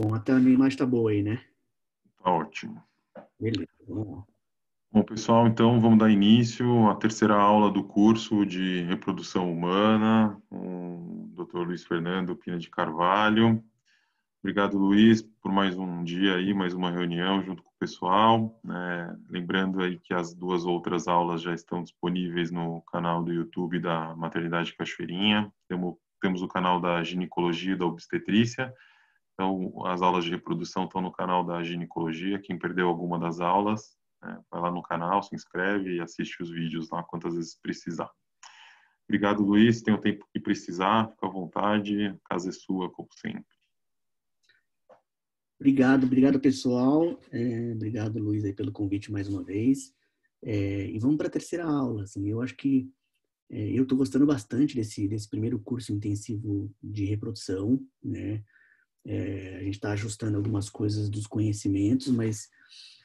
Bom, até a minha imagem tá boa aí, né? Tá ótimo. Beleza, vamos lá. Bom, pessoal, então vamos dar início à terceira aula do curso de reprodução humana, com o Dr. Luiz Fernando Pina de Carvalho. Obrigado, Luiz, por mais um dia aí, mais uma reunião junto com o pessoal. Né? Lembrando aí que as duas outras aulas já estão disponíveis no canal do YouTube da Maternidade Cachoeirinha. Temos, temos o canal da Ginecologia e da Obstetrícia. Então, as aulas de reprodução estão no canal da ginecologia. Quem perdeu alguma das aulas, né, vai lá no canal, se inscreve e assiste os vídeos lá quantas vezes precisar. Obrigado, Luiz. Tem o tempo que precisar, fica à vontade. A casa é sua, como sempre. Obrigado, obrigado pessoal. É, obrigado, Luiz, aí, pelo convite mais uma vez. É, e vamos para a terceira aula. Assim, eu acho que é, eu estou gostando bastante desse, desse primeiro curso intensivo de reprodução, né? É, a gente está ajustando algumas coisas dos conhecimentos, mas,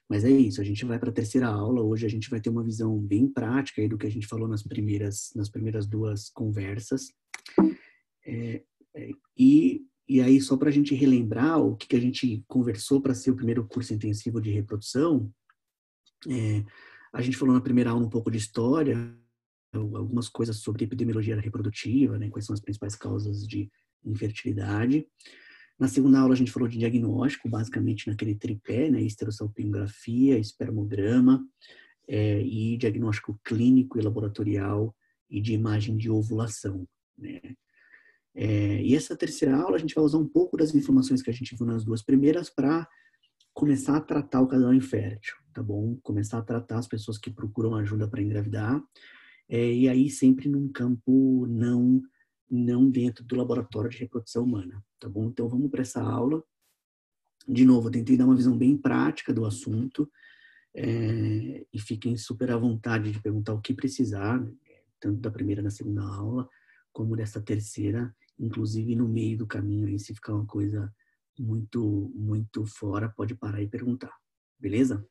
mas é isso. A gente vai para a terceira aula. Hoje a gente vai ter uma visão bem prática do que a gente falou nas primeiras, nas primeiras duas conversas. É, é, e, e aí, só para a gente relembrar o que, que a gente conversou para ser o primeiro curso intensivo de reprodução, é, a gente falou na primeira aula um pouco de história, algumas coisas sobre epidemiologia reprodutiva, né, quais são as principais causas de infertilidade. Na segunda aula a gente falou de diagnóstico, basicamente naquele tripé, né, esterossalpingografia, espermograma é, e diagnóstico clínico e laboratorial e de imagem de ovulação, né. É, e essa terceira aula a gente vai usar um pouco das informações que a gente viu nas duas primeiras para começar a tratar o casal infértil, tá bom? Começar a tratar as pessoas que procuram ajuda para engravidar, é, e aí sempre num campo não não dentro do laboratório de reprodução humana, tá bom? Então vamos para essa aula. De novo, eu tentei dar uma visão bem prática do assunto é, e fiquem super à vontade de perguntar o que precisar, tanto da primeira na segunda aula, como dessa terceira, inclusive no meio do caminho aí, se ficar uma coisa muito, muito fora, pode parar e perguntar, beleza?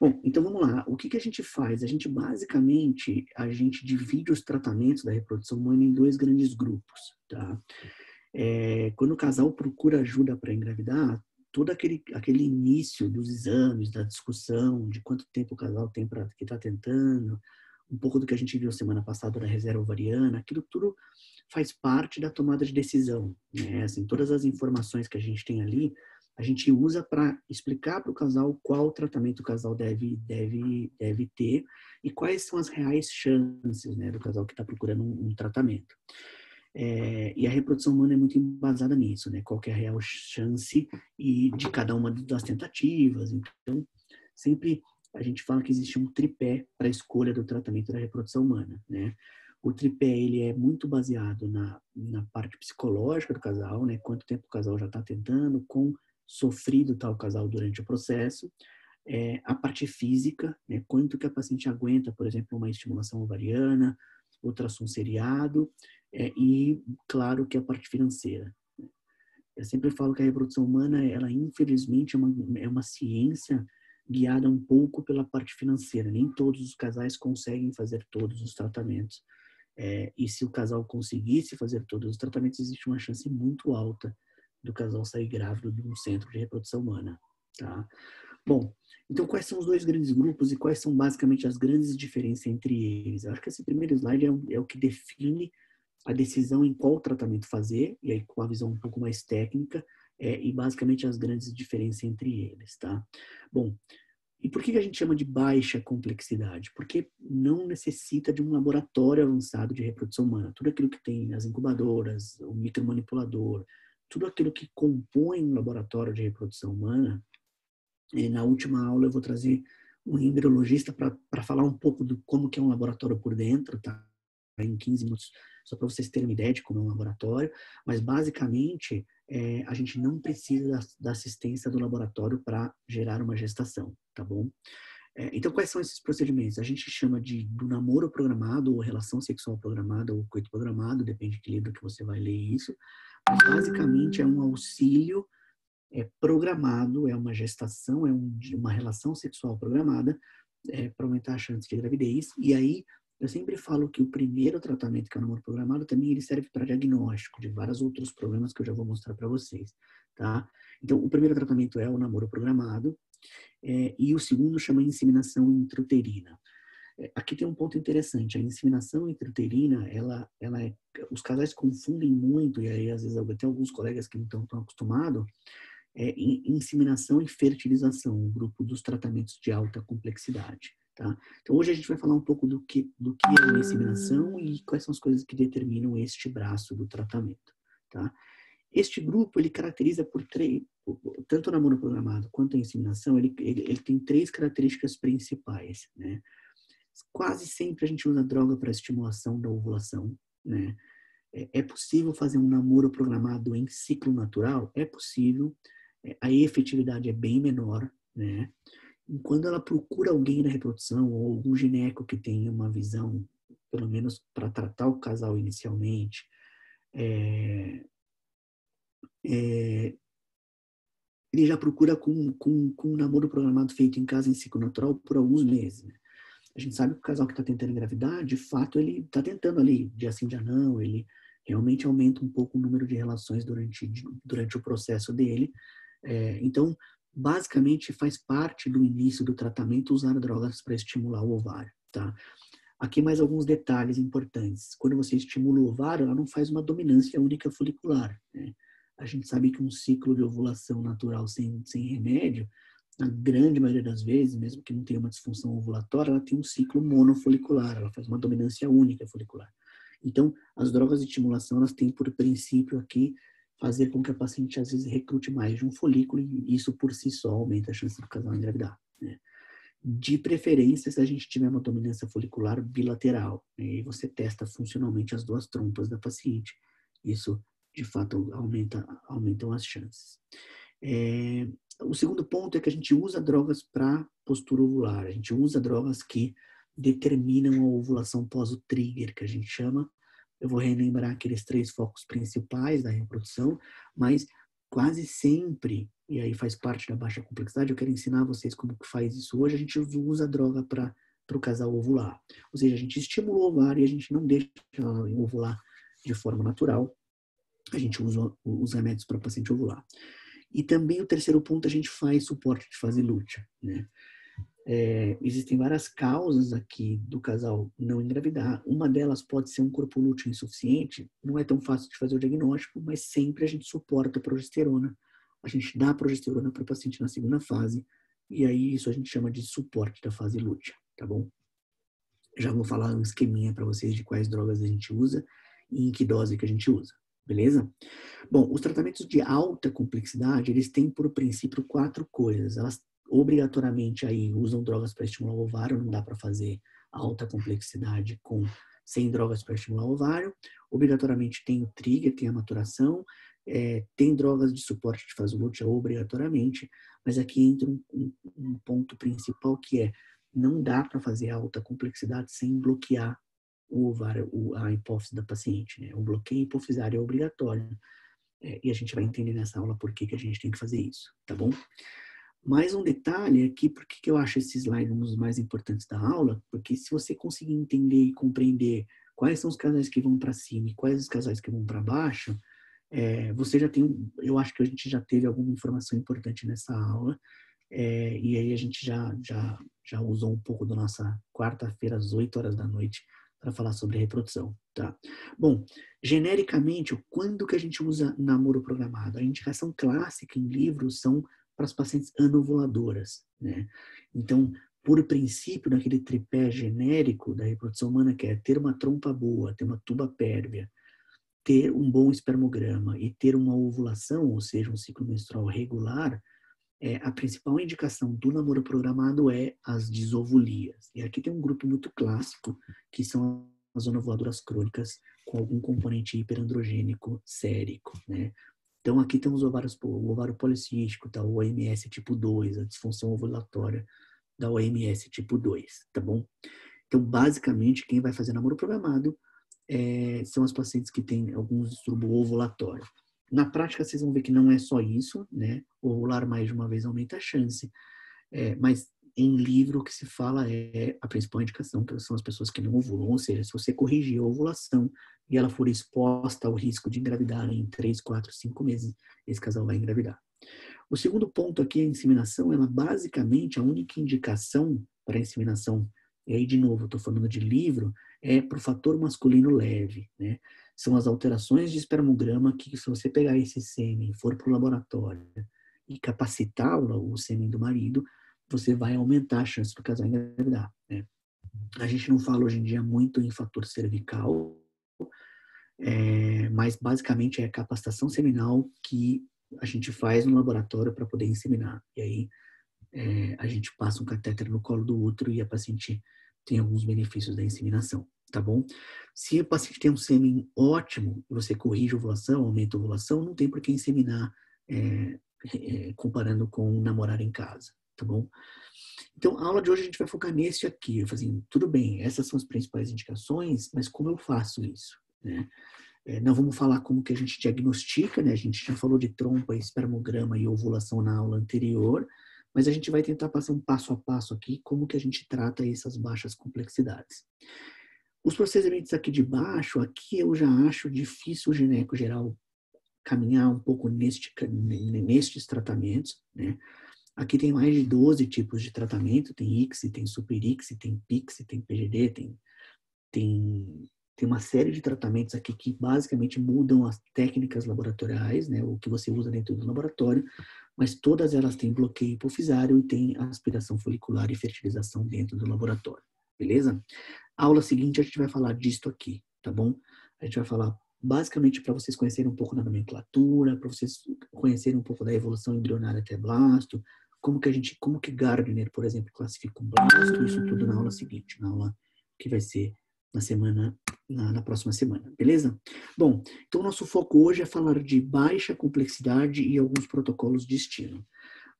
Bom, então vamos lá. O que, que a gente faz? A gente basicamente a gente divide os tratamentos da reprodução humana em dois grandes grupos, tá? É, quando o casal procura ajuda para engravidar, todo aquele, aquele início dos exames, da discussão de quanto tempo o casal tem para que está tentando, um pouco do que a gente viu semana passada da reserva ovariana, aquilo tudo faz parte da tomada de decisão, né? Assim, todas as informações que a gente tem ali a gente usa para explicar para o casal qual tratamento o casal deve, deve, deve ter e quais são as reais chances né, do casal que está procurando um, um tratamento. É, e a reprodução humana é muito embasada nisso, né? Qual é a real chance e de cada uma das tentativas. Então, sempre a gente fala que existe um tripé para a escolha do tratamento da reprodução humana, né? O tripé ele é muito baseado na, na parte psicológica do casal, né? Quanto tempo o casal já está tentando, com sofrido tal casal durante o processo, é, a parte física, né, quanto que a paciente aguenta, por exemplo, uma estimulação ovariana, ultrassom seriado, é, e claro que a parte financeira. Eu sempre falo que a reprodução humana, ela infelizmente é uma, é uma ciência guiada um pouco pela parte financeira. Nem todos os casais conseguem fazer todos os tratamentos. É, e se o casal conseguisse fazer todos os tratamentos, existe uma chance muito alta do casal sair grávido de um centro de reprodução humana, tá? Bom, então quais são os dois grandes grupos e quais são basicamente as grandes diferenças entre eles? Eu acho que esse primeiro slide é, é o que define a decisão em qual tratamento fazer, e aí com a visão um pouco mais técnica, é, e basicamente as grandes diferenças entre eles, tá? Bom, e por que a gente chama de baixa complexidade? Porque não necessita de um laboratório avançado de reprodução humana. Tudo aquilo que tem as incubadoras, o micromanipulador, tudo aquilo que compõe um laboratório de reprodução humana. E na última aula eu vou trazer um embriologista para falar um pouco do como que é um laboratório por dentro, tá? Em 15 minutos, só para vocês terem uma ideia de como é um laboratório. Mas basicamente é, a gente não precisa da, da assistência do laboratório para gerar uma gestação, tá bom? É, então, quais são esses procedimentos? A gente chama de do namoro programado, ou relação sexual programada, ou coito programado, depende de que livro que você vai ler isso basicamente é um auxílio é, programado, é uma gestação, é um, uma relação sexual programada é, para aumentar a chance de gravidez. E aí, eu sempre falo que o primeiro tratamento, que é o namoro programado, também ele serve para diagnóstico de vários outros problemas que eu já vou mostrar para vocês. tá? Então, o primeiro tratamento é o namoro programado é, e o segundo chama inseminação intrauterina. É, aqui tem um ponto interessante, a inseminação intrauterina, ela, ela é, os casais confundem muito, e aí às vezes até alguns colegas que não estão tão acostumados, é, inseminação e fertilização, o grupo dos tratamentos de alta complexidade. Tá? Então hoje a gente vai falar um pouco do que, do que é a inseminação e quais são as coisas que determinam este braço do tratamento. Tá? Este grupo ele caracteriza por três, tanto o namoro programado quanto a inseminação, ele, ele, ele tem três características principais. Né? Quase sempre a gente usa droga para estimulação da ovulação. Né? É, é possível fazer um namoro programado em ciclo natural? É possível. É, a efetividade é bem menor. Né? quando ela procura alguém na reprodução ou algum gineco que tenha uma visão, pelo menos para tratar o casal inicialmente, é, é, ele já procura com, com, com um namoro programado feito em casa em ciclo natural por alguns meses. Né? A gente sabe que o casal que está tentando engravidar, de fato, ele está tentando ali, dia sim, dia não, ele realmente aumenta um pouco o número de relações durante, durante o processo dele. É, então, basicamente faz parte do início do tratamento usar drogas para estimular o ovário, tá? Aqui mais alguns detalhes importantes. Quando você estimula o ovário, ela não faz uma dominância única folicular. Né? A gente sabe que um ciclo de ovulação natural sem, sem remédio, na grande maioria das vezes, mesmo que não tenha uma disfunção ovulatória, ela tem um ciclo monofolicular, ela faz uma dominância única folicular. Então, as drogas de estimulação, elas têm por princípio aqui fazer com que a paciente às vezes recrute mais de um folículo e isso por si só aumenta a chance do casal engravidar. Né? De preferência, se a gente tiver uma dominância folicular bilateral, né? você testa funcionalmente as duas trompas da paciente. Isso, de fato, aumenta aumentam as chances. É, o segundo ponto é que a gente usa drogas para postura ovular. A gente usa drogas que determinam a ovulação pós o trigger, que a gente chama, eu vou relembrar aqueles três focos principais da reprodução, mas quase sempre, e aí faz parte da baixa complexidade, eu quero ensinar vocês como que faz isso hoje, a gente usa droga para o casal ovular. Ou seja, a gente estimula o ovário e a gente não deixa ela ovular de forma natural. A gente usa os remédios para paciente ovular. E também o terceiro ponto, a gente faz suporte de fase lútea, né? É, existem várias causas aqui do casal não engravidar. Uma delas pode ser um corpo lúteo insuficiente. Não é tão fácil de fazer o diagnóstico, mas sempre a gente suporta a progesterona. A gente dá a progesterona para o paciente na segunda fase. E aí isso a gente chama de suporte da fase lútea, tá bom? Já vou falar um esqueminha para vocês de quais drogas a gente usa e em que dose que a gente usa, beleza? Bom, os tratamentos de alta complexidade, eles têm por princípio quatro coisas. Elas obrigatoriamente aí usam drogas para estimular o ovário, não dá para fazer alta complexidade com sem drogas para estimular o ovário. Obrigatoriamente tem o trigger, tem a maturação, é, tem drogas de suporte de fase lútea obrigatoriamente, mas aqui entra um, um, um ponto principal que é não dá para fazer alta complexidade sem bloquear o ovário, a hipófise da paciente. Né? O bloqueio hipofisário é obrigatório. É, e a gente vai entender nessa aula por que, que a gente tem que fazer isso, tá bom? Mais um detalhe aqui, porque que eu acho esse slide um dos mais importantes da aula, porque se você conseguir entender e compreender quais são os casais que vão para cima e quais os casais que vão para baixo, é, você já tem, eu acho que a gente já teve alguma informação importante nessa aula, é, e aí a gente já, já, já usou um pouco da nossa quarta-feira às 8 horas da noite para falar sobre reprodução, tá? Bom, genericamente, quando que a gente usa namoro programado? A indicação clássica em livros são para as pacientes anovuladoras, né? Então, por princípio, naquele tripé genérico da reprodução humana, que é ter uma trompa boa, ter uma tuba pérvia, ter um bom espermograma e ter uma ovulação, ou seja, um ciclo menstrual regular, é, a principal indicação do namoro programado é as disovulias. E aqui tem um grupo muito clássico, que são as anovuladoras crônicas com algum componente hiperandrogênico sérico, né? Então, aqui temos ovários, o ovário policístico, tá? o OMS tipo 2, a disfunção ovulatória da OMS tipo 2, tá bom? Então, basicamente, quem vai fazer namoro programado é, são as pacientes que têm alguns distúrbio ovulatório. Na prática, vocês vão ver que não é só isso, né? Ovular mais de uma vez aumenta a chance, é, mas em livro o que se fala é a principal indicação, que são as pessoas que não ovulam, ou seja, se você corrigir a ovulação e ela for exposta ao risco de engravidar em 3, 4, 5 meses, esse casal vai engravidar. O segundo ponto aqui, a inseminação, ela basicamente, a única indicação para a inseminação, e aí de novo, estou falando de livro, é para o fator masculino leve, né? São as alterações de espermograma que, se você pegar esse sêmen, for para o laboratório e capacitar o, sêmen do marido, você vai aumentar a chance do casal engravidar, né? A gente não fala hoje em dia muito em fator cervical, é, mas basicamente é a capacitação seminal que a gente faz no laboratório para poder inseminar. E aí é, a gente passa um catéter no colo do útero e a paciente tem alguns benefícios da inseminação, tá bom? Se o paciente tem um sêmen ótimo, você corrige a ovulação, aumenta a ovulação, não tem por que inseminar é, é, comparando com namorar em casa, tá bom? Então, a aula de hoje a gente vai focar nesse aqui. Eu falei assim, tudo bem, essas são as principais indicações, mas como eu faço isso? Né? É, não vamos falar como que a gente diagnostica, né? A gente já falou de trompa, espermograma e ovulação na aula anterior, mas a gente vai tentar passar um passo a passo aqui como que a gente trata essas baixas complexidades. Os procedimentos aqui de baixo, aqui eu já acho difícil o gineco geral caminhar um pouco neste, nestes tratamentos, né? Aqui tem mais de 12 tipos de tratamento, tem ICSI, tem Super ICSI, tem PICSI, tem PGD, tem, tem, tem uma série de tratamentos aqui que basicamente mudam as técnicas laboratoriais, né, o que você usa dentro do laboratório, mas todas elas têm bloqueio hipofisário e tem aspiração folicular e fertilização dentro do laboratório, beleza? A aula seguinte a gente vai falar disto aqui, tá bom? A gente vai falar basicamente para vocês conhecerem um pouco da nomenclatura, para vocês conhecerem um pouco da evolução embrionária até blasto, como que a gente, como que Gardner, por exemplo, classifica um blasto, isso tudo na aula seguinte, na aula que vai ser na semana, na, na próxima semana, beleza? Bom, então nosso foco hoje é falar de baixa complexidade e alguns protocolos de destino.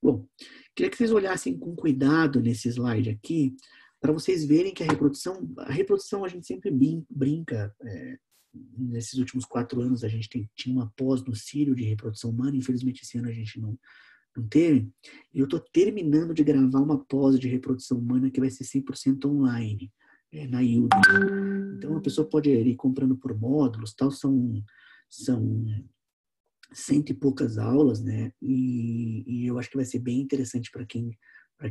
Bom, queria que vocês olhassem com cuidado nesse slide aqui, para vocês verem que a reprodução, a reprodução a gente sempre brinca, é, nesses últimos quatro anos a gente tem, tinha uma pós no Sírio de reprodução humana, infelizmente esse ano a gente não, não teve. E eu estou terminando de gravar uma pós de reprodução humana que vai ser 100% online, é, na Udemy. Então a pessoa pode ir comprando por módulos, tal, são, são cento e poucas aulas, né? E, e eu acho que vai ser bem interessante para quem,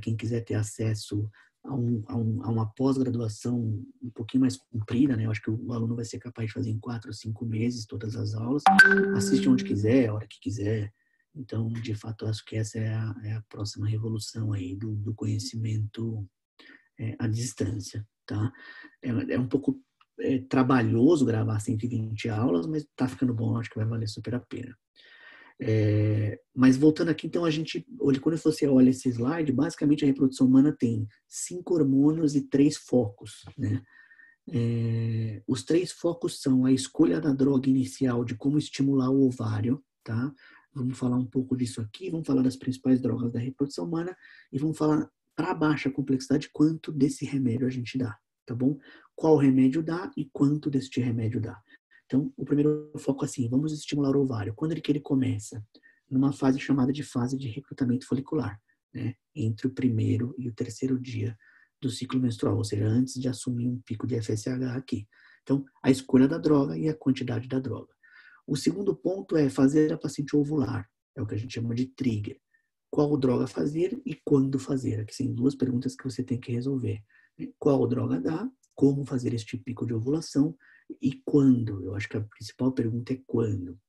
quem quiser ter acesso a, um, a, um, a uma pós-graduação um pouquinho mais comprida, né? Eu acho que o aluno vai ser capaz de fazer em quatro ou cinco meses todas as aulas, assiste onde quiser, a hora que quiser. Então, de fato, acho que essa é a, é a próxima revolução aí do, do conhecimento é, à distância, tá? É, é um pouco é, trabalhoso gravar 120 aulas, mas tá ficando bom, acho que vai valer super a pena. É, mas voltando aqui, então a gente, quando você olha esse slide, basicamente a reprodução humana tem cinco hormônios e três focos, né? É, os três focos são a escolha da droga inicial de como estimular o ovário, tá? Vamos falar um pouco disso aqui, vamos falar das principais drogas da reprodução humana e vamos falar para baixa complexidade quanto desse remédio a gente dá, tá bom? Qual remédio dá e quanto deste remédio dá. Então, o primeiro foco assim, vamos estimular o ovário. Quando ele que ele começa? Numa fase chamada de fase de recrutamento folicular, né? Entre o primeiro e o terceiro dia do ciclo menstrual, ou seja, antes de assumir um pico de FSH aqui. Então, a escolha da droga e a quantidade da droga. O segundo ponto é fazer a paciente ovular, é o que a gente chama de trigger. Qual droga fazer e quando fazer? Aqui são duas perguntas que você tem que resolver. Qual droga dá, como fazer este pico de ovulação e quando? Eu acho que a principal pergunta é quando.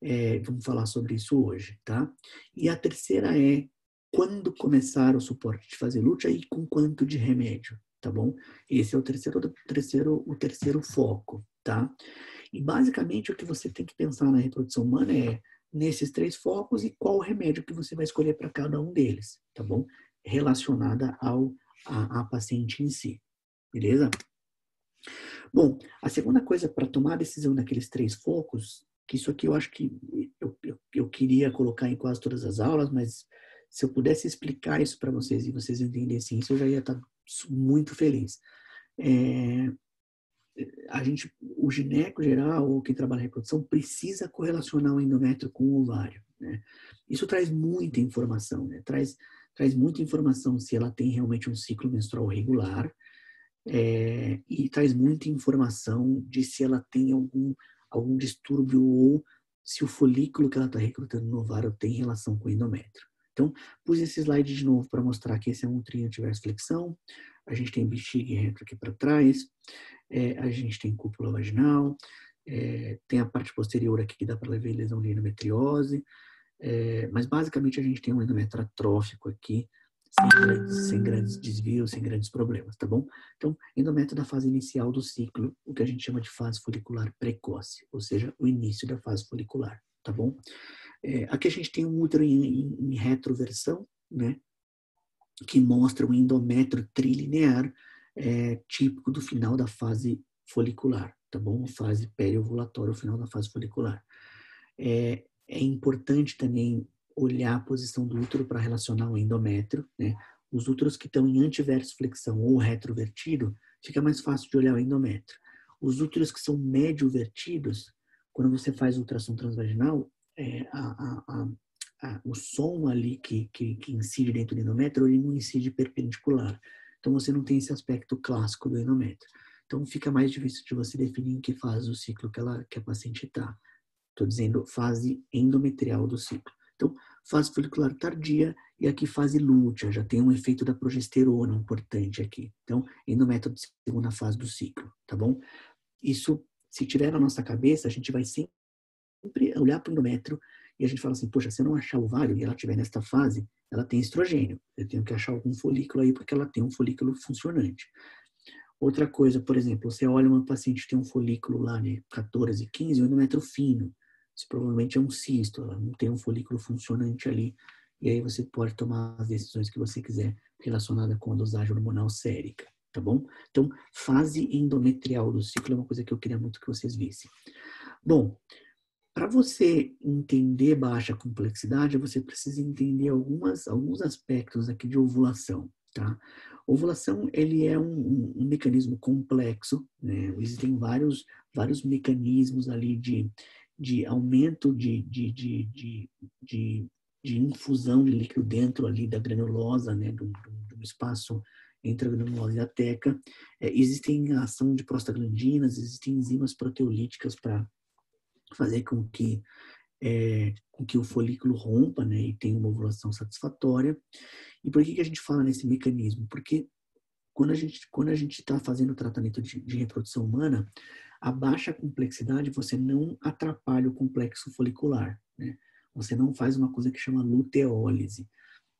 É, vamos falar sobre isso hoje, tá? E a terceira é quando começar o suporte de fazer luta e com quanto de remédio, tá bom? Esse é o terceiro, o terceiro, o terceiro foco, tá? E basicamente o que você tem que pensar na reprodução humana é nesses três focos e qual remédio que você vai escolher para cada um deles, tá bom? Relacionada ao a, a paciente em si, beleza? Bom, a segunda coisa para tomar a decisão daqueles três focos, que isso aqui eu acho que eu, eu, eu queria colocar em quase todas as aulas, mas se eu pudesse explicar isso para vocês e vocês entendessem isso, eu já ia estar tá muito feliz. É, a gente, o gineco geral, ou quem trabalha em reprodução, precisa correlacionar o endométrio com o ovário. Né? Isso traz muita informação, né? traz, traz muita informação se ela tem realmente um ciclo menstrual regular, é, e traz muita informação de se ela tem algum, algum distúrbio ou se o folículo que ela está recrutando no ovário tem relação com o endométrio. Então, pus esse slide de novo para mostrar que esse é um trio antiverso flexão. A gente tem bexiga e retro aqui para trás. É, a gente tem cúpula vaginal. É, tem a parte posterior aqui que dá para ver lesão de endometriose. É, mas basicamente a gente tem um endométrio atrófico aqui, sem grandes, sem grandes, desvios, sem grandes problemas, tá bom? Então, endométrio da fase inicial do ciclo, o que a gente chama de fase folicular precoce, ou seja, o início da fase folicular, tá bom? É, aqui a gente tem um útero em, em, em retroversão, né? Que mostra um endométrio trilinear, é, típico do final da fase folicular, tá bom? Fase periovulatória, o final da fase folicular. É, é importante também olhar a posição do útero para relacionar o endométrio, né? Os úteros que estão em antiverso flexão ou retrovertido, fica mais fácil de olhar o endométrio. Os úteros que são médio vertidos, quando você faz ultrassom transvaginal, é, a, a, a, o som ali que, que, que, incide dentro do endométrio, ele não incide perpendicular. Então você não tem esse aspecto clássico do endométrio. Então fica mais difícil de você definir em que fase do ciclo que, ela, que a paciente está. Estou dizendo fase endometrial do ciclo. Então, fase folicular tardia e aqui fase lútea, já tem um efeito da progesterona importante aqui. Então, endométrio de segunda fase do ciclo, tá bom? Isso, se tiver na nossa cabeça, a gente vai sempre olhar para o endométrio e a gente fala assim, poxa, se eu não achar o ovário e ela estiver nesta fase, ela tem estrogênio. Eu tenho que achar algum folículo aí porque ela tem um folículo funcionante. Outra coisa, por exemplo, você olha uma paciente que tem um folículo lá de 14, 15, um endométrio fino. Isso provavelmente é um cisto, ela não tem um folículo funcionante ali. E aí você pode tomar as decisões que você quiser relacionada com a dosagem hormonal sérica, tá bom? Então, fase endometrial do ciclo é uma coisa que eu queria muito que vocês vissem. Bom, para você entender baixa complexidade, você precisa entender algumas, alguns aspectos aqui de ovulação, tá? Ovulação, ele é um, um mecanismo complexo, né? Existem vários, vários mecanismos ali de, de aumento de, de, de, de, de, de infusão de líquido dentro ali da granulosa, né? Do, do espaço entre a granulosa e a teca. É, existem ação de prostaglandinas, existem enzimas proteolíticas para fazer com que é, com que o folículo rompa né, e tenha uma ovulação satisfatória. E por que, que a gente fala nesse mecanismo? Porque quando a gente quando a gente está fazendo tratamento de, de, reprodução humana, a baixa complexidade você não atrapalha o complexo folicular, né? Você não faz uma coisa que chama luteólise.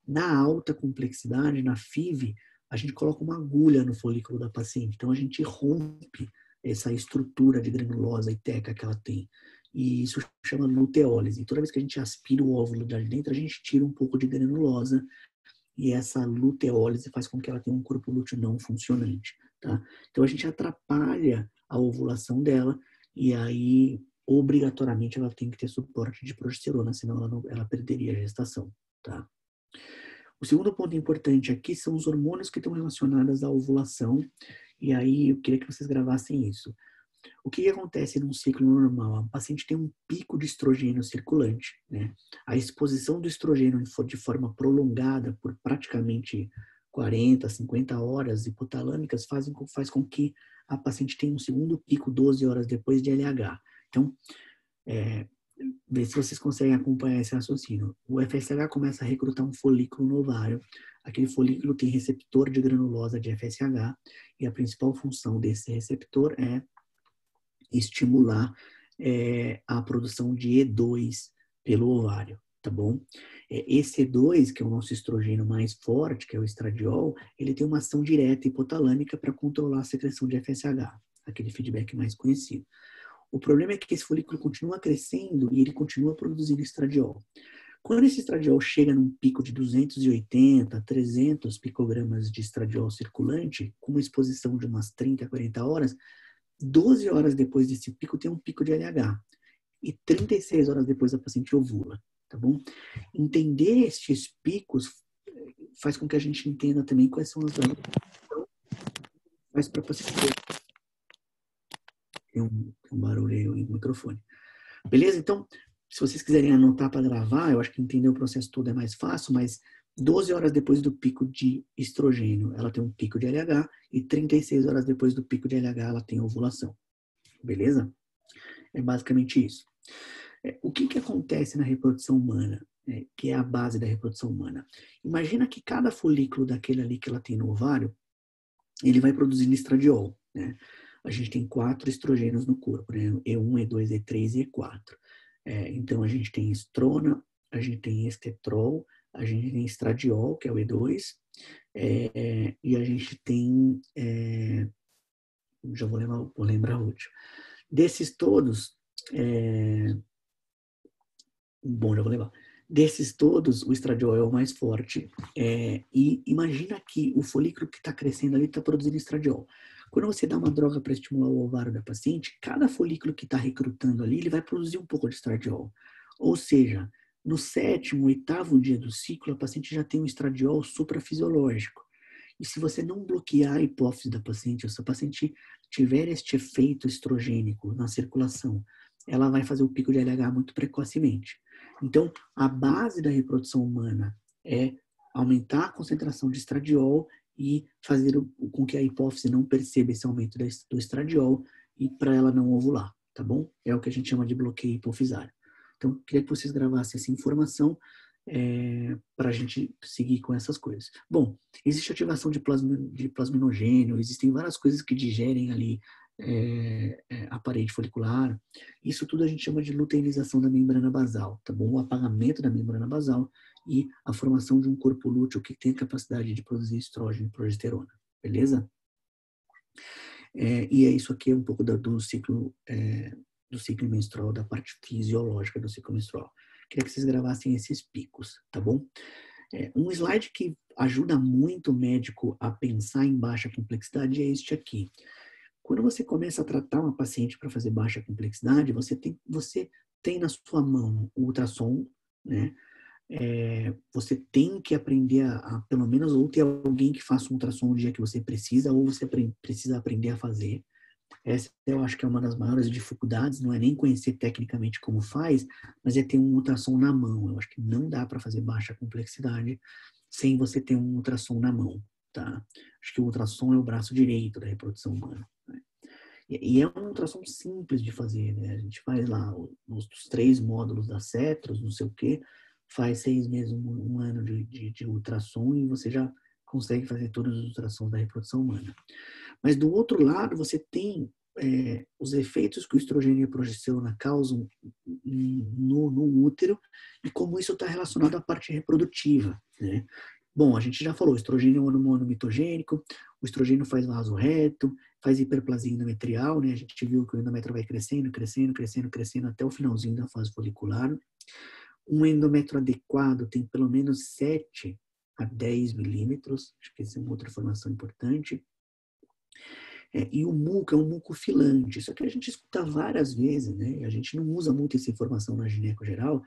Na alta complexidade, na FIV, a gente coloca uma agulha no folículo da paciente. Então a gente rompe essa estrutura de granulosa e teca que ela tem. E isso chama luteólise. Toda vez que a gente aspira o óvulo de dentro, a gente tira um pouco de granulosa e essa luteólise faz com que ela tenha um corpo lúteo não funcionante, tá? Então a gente atrapalha a ovulação dela e aí obrigatoriamente ela tem que ter suporte de progesterona, senão ela, não, ela perderia a gestação, tá? O segundo ponto importante aqui são os hormônios que estão relacionados à ovulação e aí eu queria que vocês gravassem isso. O que, acontece num ciclo normal? A paciente tem um pico de estrogênio circulante. Né? A exposição do estrogênio de forma prolongada por praticamente 40, 50 horas hipotalâmicas faz, faz com que a paciente tenha um segundo pico 12 horas depois de LH. Então, é, ver se vocês conseguem acompanhar esse raciocínio. O FSH começa a recrutar um folículo no ovário. Aquele folículo tem receptor de granulosa de FSH e a principal função desse receptor é estimular é, a produção de E2 pelo ovário, tá bom? É, esse E2, que é o nosso estrogênio mais forte, que é o estradiol, ele tem uma ação direta hipotalâmica para controlar a secreção de FSH, aquele feedback mais conhecido. O problema é que esse folículo continua crescendo e ele continua produzindo estradiol. Quando esse estradiol chega num pico de 280, 300 picogramas de estradiol circulante, com uma exposição de umas 30, 40 horas, 12 horas depois desse pico tem um pico de LH. E 36 horas depois a paciente ovula, tá bom? Entender estes picos faz com que a gente entenda também quais são as. Faz para paciente. Tem um, um barulho aí no microfone. Beleza? Então, se vocês quiserem anotar para gravar, eu acho que entender o processo todo é mais fácil, mas 12 horas depois do pico de estrogênio, ela tem um pico de LH e 36 horas depois do pico de LH, ela tem ovulação. Beleza? É basicamente isso. É, o que, que acontece na reprodução humana, é, que é a base da reprodução humana? Imagina que cada folículo daquele ali que ela tem no ovário, ele vai produzindo estradiol. Né? A gente tem quatro estrogênios no corpo, né? E1, E2, E3 e E4. É, então a gente tem estrona, a gente tem estetrol, a gente tem estradiol, que é o E2, é, e a gente tem. É, já vou lembrar, vou lembrar último. Desses todos, é, bom, já vou lembrar. Desses todos, o estradiol é o mais forte. E imagina que o folículo que está crescendo ali está produzindo estradiol. Quando você dá uma droga para estimular o ovário da paciente, cada folículo que está recrutando ali, ele vai produzir um pouco de estradiol. Ou seja, no sétimo, oitavo dia do ciclo, a paciente já tem um estradiol suprafisiológico. E se você não bloquear a hipófise da paciente, se a paciente tiver este efeito estrogênico na circulação, ela vai fazer o pico de LH muito precocemente. Então, a base da reprodução humana é aumentar a concentração de estradiol e fazer com que a hipófise não perceba esse aumento do estradiol e para ela não ovular, tá bom? É o que a gente chama de bloqueio hipofisário. Então, queria que vocês gravassem essa informação é, para a gente seguir com essas coisas. Bom, existe ativação de, de plasminogênio, existem várias coisas que digerem ali é, é, a parede folicular. Isso tudo a gente chama de luteinização da membrana basal, tá bom? O apagamento da membrana basal e a formação de um corpo lúteo que tem a capacidade de produzir estrógeno e progesterona, beleza? É, e é isso aqui é um pouco do, do ciclo é, do ciclo menstrual, da parte fisiológica do ciclo menstrual. Queria que vocês gravassem esses picos, tá bom? É, um slide que ajuda muito o médico a pensar em baixa complexidade é este aqui. Quando você começa a tratar uma paciente para fazer baixa complexidade, você tem, você tem na sua mão o ultrassom, né? É, você tem que aprender a, a, pelo menos, ou ter alguém que faça um ultrassom no dia que você precisa, ou você precisa aprender a fazer. Essa eu acho que é uma das maiores dificuldades, não é nem conhecer tecnicamente como faz, mas é ter um ultrassom na mão. Eu acho que não dá para fazer baixa complexidade sem você ter um ultrassom na mão, tá? Acho que o ultrassom é o braço direito da reprodução humana. Né? E é um ultrassom simples de fazer, né? A gente faz lá os, os três módulos da Cetros, não sei o quê, faz seis meses, um, um ano de, de, de ultrassom e você já consegue fazer todas as ultrassons da reprodução humana. Mas do outro lado, você tem é, os efeitos que o estrogênio e a progesterona causam no, no útero e como isso está relacionado à parte reprodutiva. Né? Bom, a gente já falou, o estrogênio é um hormônio mitogênico, o estrogênio faz vaso reto, faz hiperplasia endometrial, né? A gente viu que o endométrio vai crescendo, crescendo, crescendo, crescendo até o finalzinho da fase folicular. Um endométrio adequado tem pelo menos 7 a 10 milímetros, acho que essa é uma outra informação importante. É, e o muco é um muco filante, só que a gente escuta várias vezes, né? A gente não usa muito essa informação na gineco geral,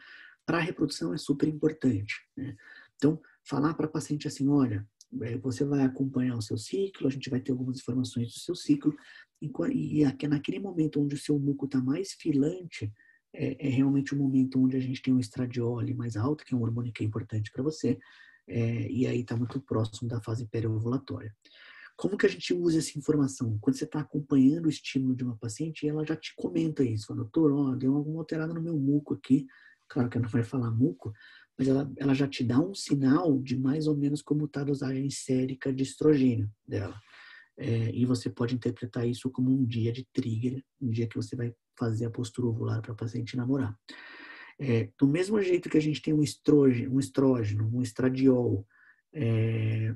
para a reprodução é super importante. Né? Então, falar para a paciente assim, olha, é, você vai acompanhar o seu ciclo, a gente vai ter algumas informações do seu ciclo, e naquele momento onde o seu muco está mais filante, é, é, realmente o momento onde a gente tem um estradiol mais alto, que é um hormônio que é importante para você, é, e aí está muito próximo da fase periovulatória. Como que a gente usa essa informação? Quando você está acompanhando o estímulo de uma paciente, ela já te comenta isso. Doutor, ó, deu alguma alterada no meu muco aqui. Claro que ela não vai falar muco, mas ela, ela já te dá um sinal de mais ou menos como está a dosagem sérica de estrogênio dela. É, e você pode interpretar isso como um dia de trigger, um dia que você vai fazer a postura ovular para a paciente namorar. É, do mesmo jeito que a gente tem um estrógeno, um, estrógeno, um estradiol, é,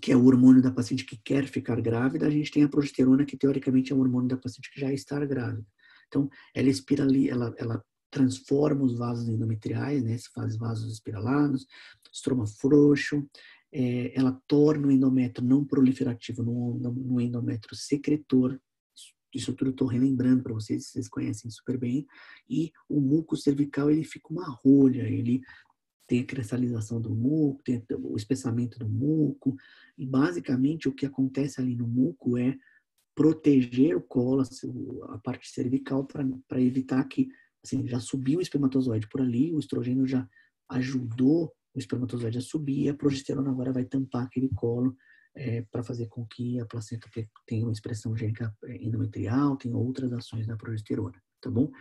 que é o hormônio da paciente que quer ficar grávida, a gente tem a progesterona, que teoricamente é o hormônio da paciente que já está grávida. Então, ela espirali, ela, ela transforma os vasos endometriais, né, se faz vasos espiralados, estroma frouxo, é, ela torna o endométrio não proliferativo no, no endométrio secretor, isso tudo estou relembrando para vocês, vocês conhecem super bem, e o muco cervical ele fica uma rolha, ele tem a cristalização do muco, tem o espessamento do muco, e basicamente o que acontece ali no muco é proteger o colo, a parte cervical, para evitar que, assim, já subiu o espermatozoide por ali, o estrogênio já ajudou o espermatozoide a subir a progesterona agora vai tampar aquele colo é, para fazer com que a placenta tenha uma expressão gênica é, endometrial, tenha outras ações da progesterona, tá bom?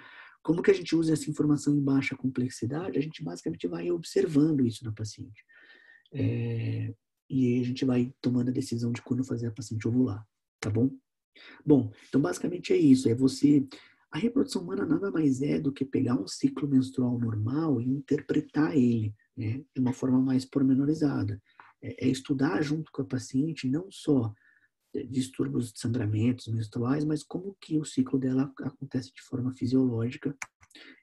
Como que a gente usa essa informação em baixa complexidade? A gente basicamente vai observando isso na paciente. É, e a gente vai tomando a decisão de quando fazer a paciente ovular, tá bom? Bom, então basicamente é isso, é você... A reprodução humana nada mais é do que pegar um ciclo menstrual normal e interpretar ele né, de uma forma mais pormenorizada. É, é estudar junto com a paciente não só distúrbios de sangramentos menstruais, mas como que o ciclo dela acontece de forma fisiológica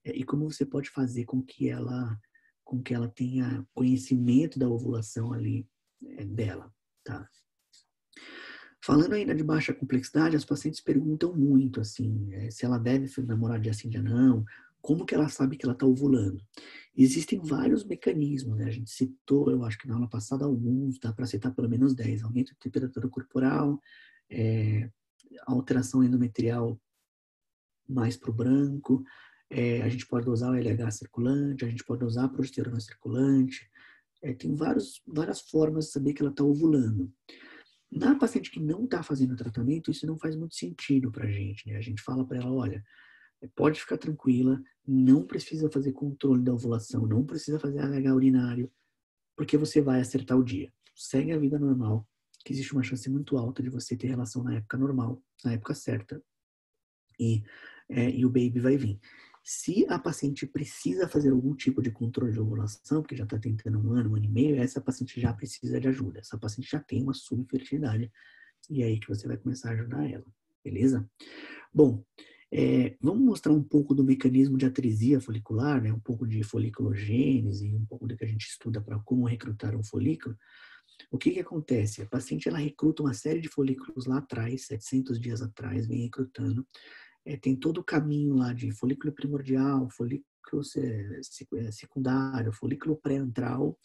é, e como você pode fazer com que ela com que ela tenha conhecimento da ovulação ali é, dela, tá? Falando ainda de baixa complexidade, as pacientes perguntam muito assim, é, se ela deve namorar dia sim dia não, como que ela sabe que ela está ovulando? Existem vários mecanismos, né? A gente citou, eu acho que na aula passada, alguns, dá para citar pelo menos 10. Aumento de temperatura corporal, é, alteração endometrial mais para o branco, é, a gente pode usar o LH circulante, a gente pode usar a progesterona circulante. É, tem vários, várias formas de saber que ela está ovulando. Na paciente que não está fazendo tratamento, isso não faz muito sentido para a gente. Né? A gente fala para ela, olha, pode ficar tranquila, não precisa fazer controle da ovulação, não precisa fazer AH urinário, porque você vai acertar o dia. Segue a vida normal, que existe uma chance muito alta de você ter relação na época normal, na época certa, e, é, e o baby vai vir. Se a paciente precisa fazer algum tipo de controle de ovulação, porque já está tentando um ano, um ano e meio, essa paciente já precisa de ajuda. Essa paciente já tem uma subfertilidade e é aí que você vai começar a ajudar ela, beleza? Bom, é, vamos mostrar um pouco do mecanismo de atresia folicular, né? um pouco de foliculogênese, um pouco do que a gente estuda para como recrutar um folículo. O que, que acontece? A paciente ela recruta uma série de folículos lá atrás, 700 dias atrás, vem recrutando. É, tem todo o caminho lá de folículo primordial, folículo é, secundário, folículo pré-antral.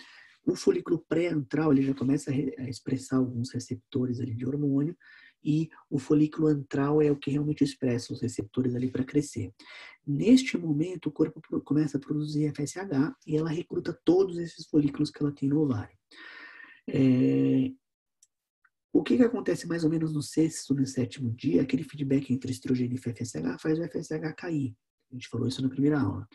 O folículo pré-antral ele já começa a, expressar alguns receptores ali de hormônio e o folículo antral é o que realmente expressa os receptores ali para crescer. Neste momento, o corpo começa a produzir FSH e ela recruta todos esses folículos que ela tem no ovário. É... O que, que acontece mais ou menos no sexto, no sétimo dia? Aquele feedback entre estrogênio e FSH faz o FSH cair. A gente falou isso na primeira aula.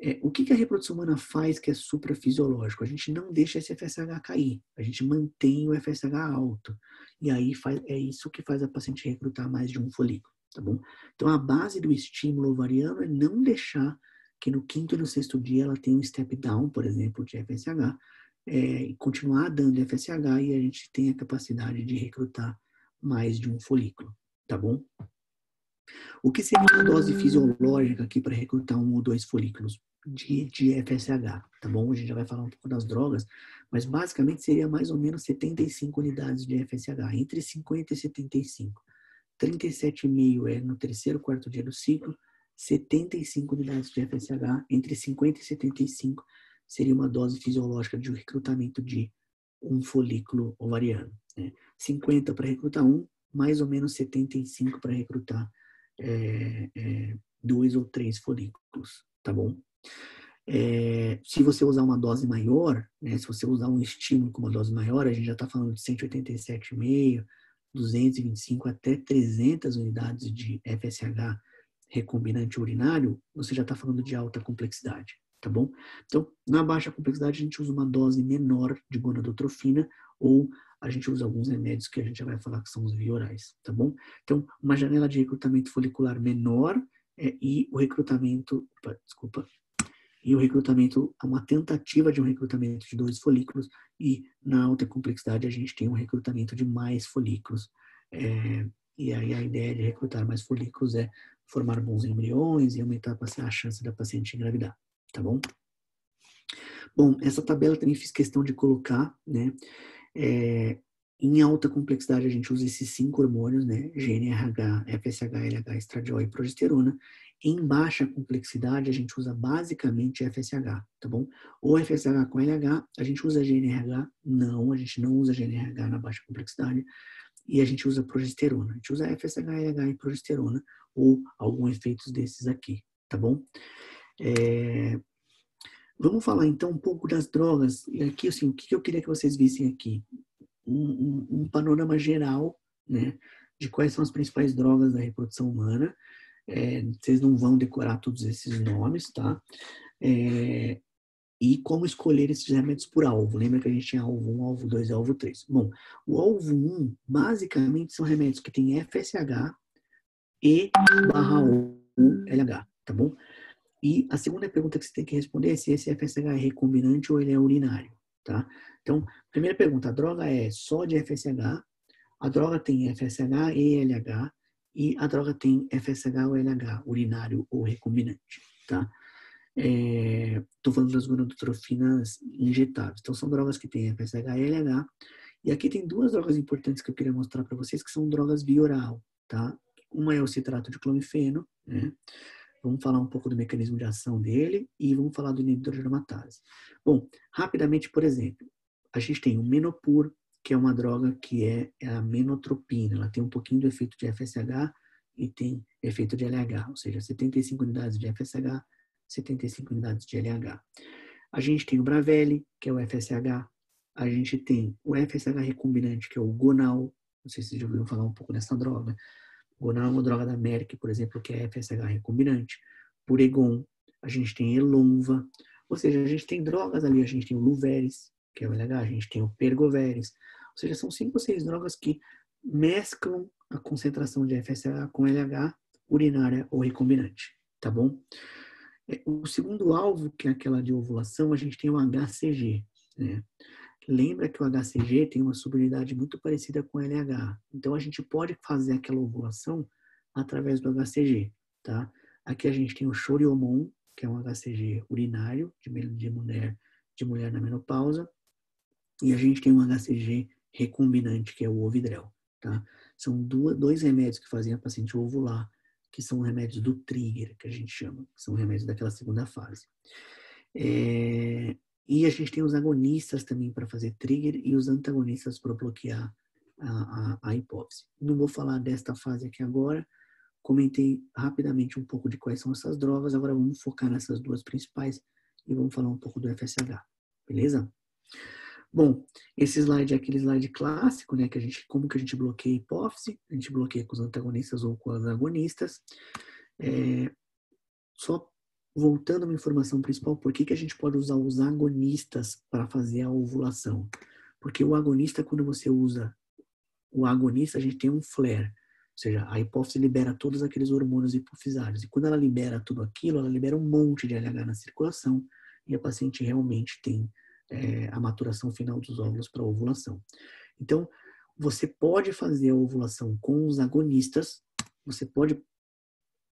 É, o que, que, a reprodução humana faz que é suprafisiológico? A gente não deixa esse FSH cair, a gente mantém o FSH alto. E aí faz, é isso que faz a paciente recrutar mais de um folículo, tá bom? Então a base do estímulo ovariano é não deixar que no quinto e no sexto dia ela tenha um step down, por exemplo, de FSH, é, continuar dando FSH e a gente tem a capacidade de recrutar mais de um folículo, tá bom? O que seria uma dose fisiológica aqui para recrutar um ou dois folículos? de, de FSH, tá bom? A gente já vai falar um pouco das drogas, mas basicamente seria mais ou menos 75 unidades de FSH, entre 50 e 75. 37,5 é no terceiro, quarto dia do ciclo, 75 unidades de FSH, entre 50 e 75 seria uma dose fisiológica de recrutamento de um folículo ovariano. Né? 50 para recrutar um, mais ou menos 75 para recrutar é, é, dois ou três folículos, tá bom? É, se você usar uma dose maior, né, se você usar um estímulo com uma dose maior, a gente já está falando de 187,5, 225 até 300 unidades de FSH recombinante urinário, você já está falando de alta complexidade, tá bom? Então, na baixa complexidade, a gente usa uma dose menor de gonadotrofina ou a gente usa alguns remédios que a gente já vai falar que são os viorais, tá bom? Então, uma janela de recrutamento folicular menor é, e o recrutamento, opa, desculpa, e o recrutamento, uma tentativa de um recrutamento de dois folículos, e na alta complexidade a gente tem um recrutamento de mais folículos. É, e aí a ideia de recrutar mais folículos é formar bons embriões e aumentar a chance da paciente engravidar, tá bom? Bom, essa tabela também fiz questão de colocar, né? É, em alta complexidade a gente usa esses cinco hormônios, né? GNRH, FSH, LH, estradiol e progesterona. Em baixa complexidade, a gente usa basicamente FSH, tá bom? Ou FSH com LH, a gente usa GNRH? Não, a gente não usa GNRH na baixa complexidade. E a gente usa progesterona. A gente usa FSH, LH e progesterona, ou alguns efeitos desses aqui, tá bom? É... Vamos falar então um pouco das drogas. E aqui, assim, o que eu queria que vocês vissem aqui? Um, um, um panorama geral, né, de quais são as principais drogas da reprodução humana. É, vocês não vão decorar todos esses nomes, tá? É, e como escolher esses remédios por alvo. Lembra que a gente tinha alvo 1, alvo 2 e alvo 3. Bom, o alvo 1, basicamente, são remédios que têm FSH e barra 1 LH, tá bom? E a segunda pergunta que você tem que responder é se esse FSH é recombinante ou ele é urinário, tá? Então, primeira pergunta, a droga é só de FSH, a droga tem FSH e LH, e a droga tem FSH ou LH, urinário ou recombinante, tá? Estou é, falando das gonadotrofinas injetáveis. Então, são drogas que têm FSH e LH. E aqui tem duas drogas importantes que eu queria mostrar para vocês, que são drogas via oral, tá? Uma é o citrato de clomifeno, né? Vamos falar um pouco do mecanismo de ação dele e vamos falar do inibidor de aromatase. Bom, rapidamente, por exemplo, a gente tem o Menopur, que é uma droga que é, é a menotropina. Ela tem um pouquinho do efeito de FSH e tem efeito de LH, ou seja, 75 unidades de FSH, 75 unidades de LH. A gente tem o Bravelli, que é o FSH. A gente tem o FSH recombinante, que é o Gonal. Não sei se vocês já ouviram falar um pouco dessa droga. Gonal é uma droga da Merck, por exemplo, que é FSH recombinante. Puregon, a gente tem Elonva. Ou seja, a gente tem drogas ali. A gente tem o Luveris, que é o LH. A gente tem o Pergoveris. Ou seja, são cinco ou seis drogas que mesclam a concentração de FSH com LH urinária ou recombinante. Tá bom? É, o segundo alvo, que é aquela de ovulação, a gente tem o HCG. Né? Lembra que o HCG tem uma subunidade muito parecida com o LH. Então, a gente pode fazer aquela ovulação através do HCG. Tá? Aqui a gente tem o choriomon, que é um HCG urinário de, mulher, de mulher na menopausa. E a gente tem um HCG recombinante, que é o Ovidrel. Tá? São duas, dois remédios que fazem a paciente ovular que são remédios do trigger, que a gente chama, que são remédios daquela segunda fase. É, e a gente tem os agonistas também para fazer trigger e os antagonistas para bloquear a, a, a hipófise. Não vou falar desta fase aqui agora, comentei rapidamente um pouco de quais são essas drogas, agora vamos focar nessas duas principais e vamos falar um pouco do FSH, beleza? Bom, esse slide é aquele slide clássico, né, que a gente, como que a gente bloqueia a hipófise, a gente bloqueia com os antagonistas ou com os agonistas. É, só voltando a uma informação principal, por que, que a gente pode usar os agonistas para fazer a ovulação? Porque o agonista, quando você usa o agonista, a gente tem um flare, ou seja, a hipófise libera todos aqueles hormônios hipofisários. E quando ela libera tudo aquilo, ela libera um monte de LH na circulação e a paciente realmente tem é, a maturação final dos óvulos para ovulação. Então, você pode fazer a ovulação com os agonistas, você pode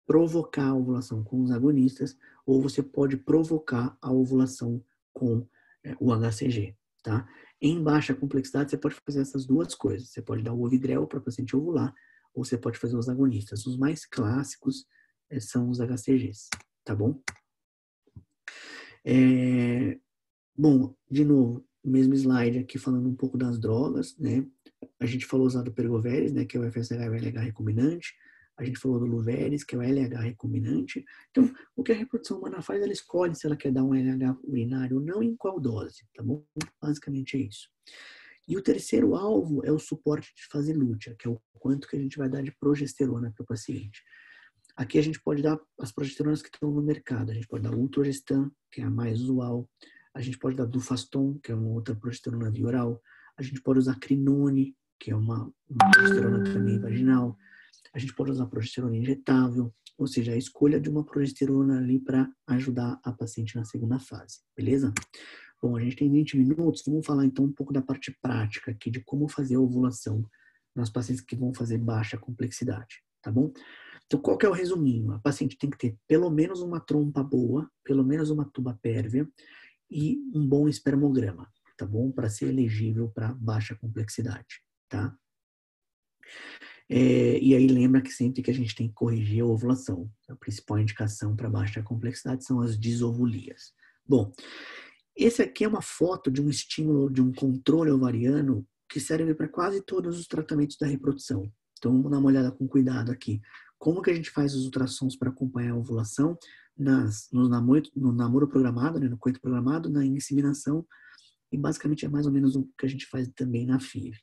provocar a ovulação com os agonistas, ou você pode provocar a ovulação com é, o HCG, tá? Em baixa complexidade, você pode fazer essas duas coisas. Você pode dar o ovidrel para o paciente ovular, ou você pode fazer os agonistas. Os mais clássicos é, são os HCGs, tá bom? É, Bom, de novo, mesmo slide aqui falando um pouco das drogas, né? A gente falou usado o Pergoveres, né, que é o FSH e o LH recombinante. A gente falou do Luveres, que é o LH recombinante. Então, o que a reprodução humana faz, ela escolhe se ela quer dar um LH urinário ou não em qual dose, tá bom? Basicamente é isso. E o terceiro alvo é o suporte de fase lútea, que é o quanto que a gente vai dar de progesterona para o paciente. Aqui a gente pode dar as progesteronas que estão no mercado. A gente pode dar Ultrogestan, que é a mais usual. A gente pode dar Dufaston, que é uma outra progesterona via oral. A gente pode usar Crinone, que é uma, uma progesterona também vaginal. A gente pode usar progesterona injetável, ou seja, a escolha de uma progesterona ali para ajudar a paciente na segunda fase, beleza? Bom, a gente tem 20 minutos, vamos falar então um pouco da parte prática aqui de como fazer a ovulação nas pacientes que vão fazer baixa complexidade, tá bom? Então, qual que é o resuminho? A paciente tem que ter pelo menos uma trompa boa, pelo menos uma tuba pérvia, e um bom espermograma, tá bom? Para ser elegível para baixa complexidade, tá? É, e aí lembra que sempre que a gente tem que corrigir a ovulação, a principal indicação para baixa complexidade são as disovulias. Bom, esse aqui é uma foto de um estímulo, de um controle ovariano que serve para quase todos os tratamentos da reprodução. Então vamos dar uma olhada com cuidado aqui. como que a gente faz os ultrassons para acompanhar a ovulação? Nas, no, namoro, no namoro programado, né, no coito programado, na inseminação, e basicamente é mais ou menos o que a gente faz também na FIV.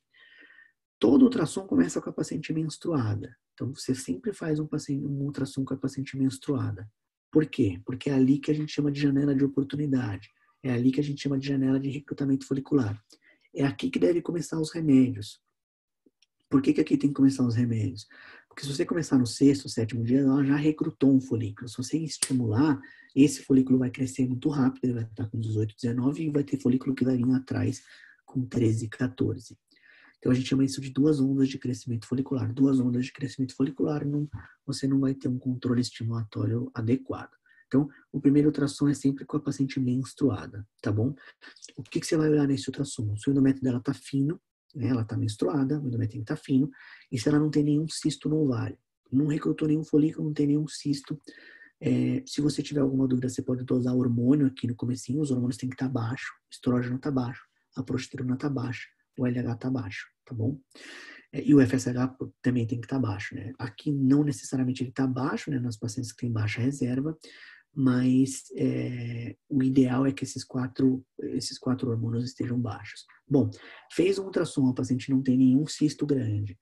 Todo ultrassom começa com a paciente menstruada. Então, você sempre faz um, paciente, um ultrassom com a paciente menstruada. Por quê? Porque é ali que a gente chama de janela de oportunidade. É ali que a gente chama de janela de recrutamento folicular. É aqui que deve começar os remédios. Por que, que aqui tem que começar os remédios? Porque se você começar no sexto, sétimo dia, ela já recrutou um folículo. Se você estimular, esse folículo vai crescer muito rápido, ele vai estar com 18, 19 e vai ter folículo que vai vir atrás com 13, 14. Então a gente chama isso de duas ondas de crescimento folicular. Duas ondas de crescimento folicular, não, você não vai ter um controle estimulatório adequado. Então, o primeiro ultrassom é sempre com a paciente menstruada, tá bom? O que, que você vai olhar nesse ultrassom? Se o endométrio dela tá fino, né? ela está menstruada, o endométrio tem que tá fino, e se ela não tem nenhum cisto no ovário, não recrutou nenhum folículo, não tem nenhum cisto, é, se você tiver alguma dúvida, você pode dosar hormônio aqui no comecinho, os hormônios têm que estar tá baixo, o estrógeno está baixo, a progesterona está baixa, o LH está baixo, tá bom? É, e o FSH também tem que estar tá baixo, né? Aqui não necessariamente ele está baixo, né? Nas pacientes que têm baixa reserva, mas é, o ideal é que esses quatro, esses quatro hormônios estejam baixos. Bom, fez um ultrassom, a paciente não tem nenhum cisto grande,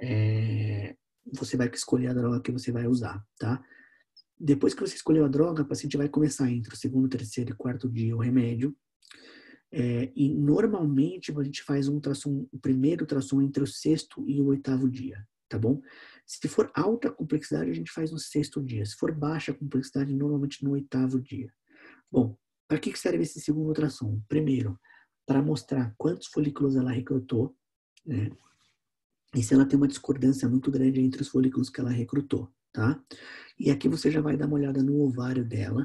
é, você vai escolher a droga que você vai usar, tá? Depois que você escolheu a droga, a paciente vai começar entre o segundo, terceiro e quarto dia o remédio. É, e normalmente a gente faz um ultrassom, o primeiro ultrassom entre o sexto e o oitavo dia, tá bom? Se for alta complexidade, a gente faz no sexto dia. Se for baixa complexidade, normalmente no oitavo dia. Bom, para que serve esse segundo ultrassom? Primeiro, para mostrar quantos folículos ela recrutou, né? E se ela tem uma discordância muito grande entre os folículos que ela recrutou, tá? E aqui você já vai dar uma olhada no ovário dela,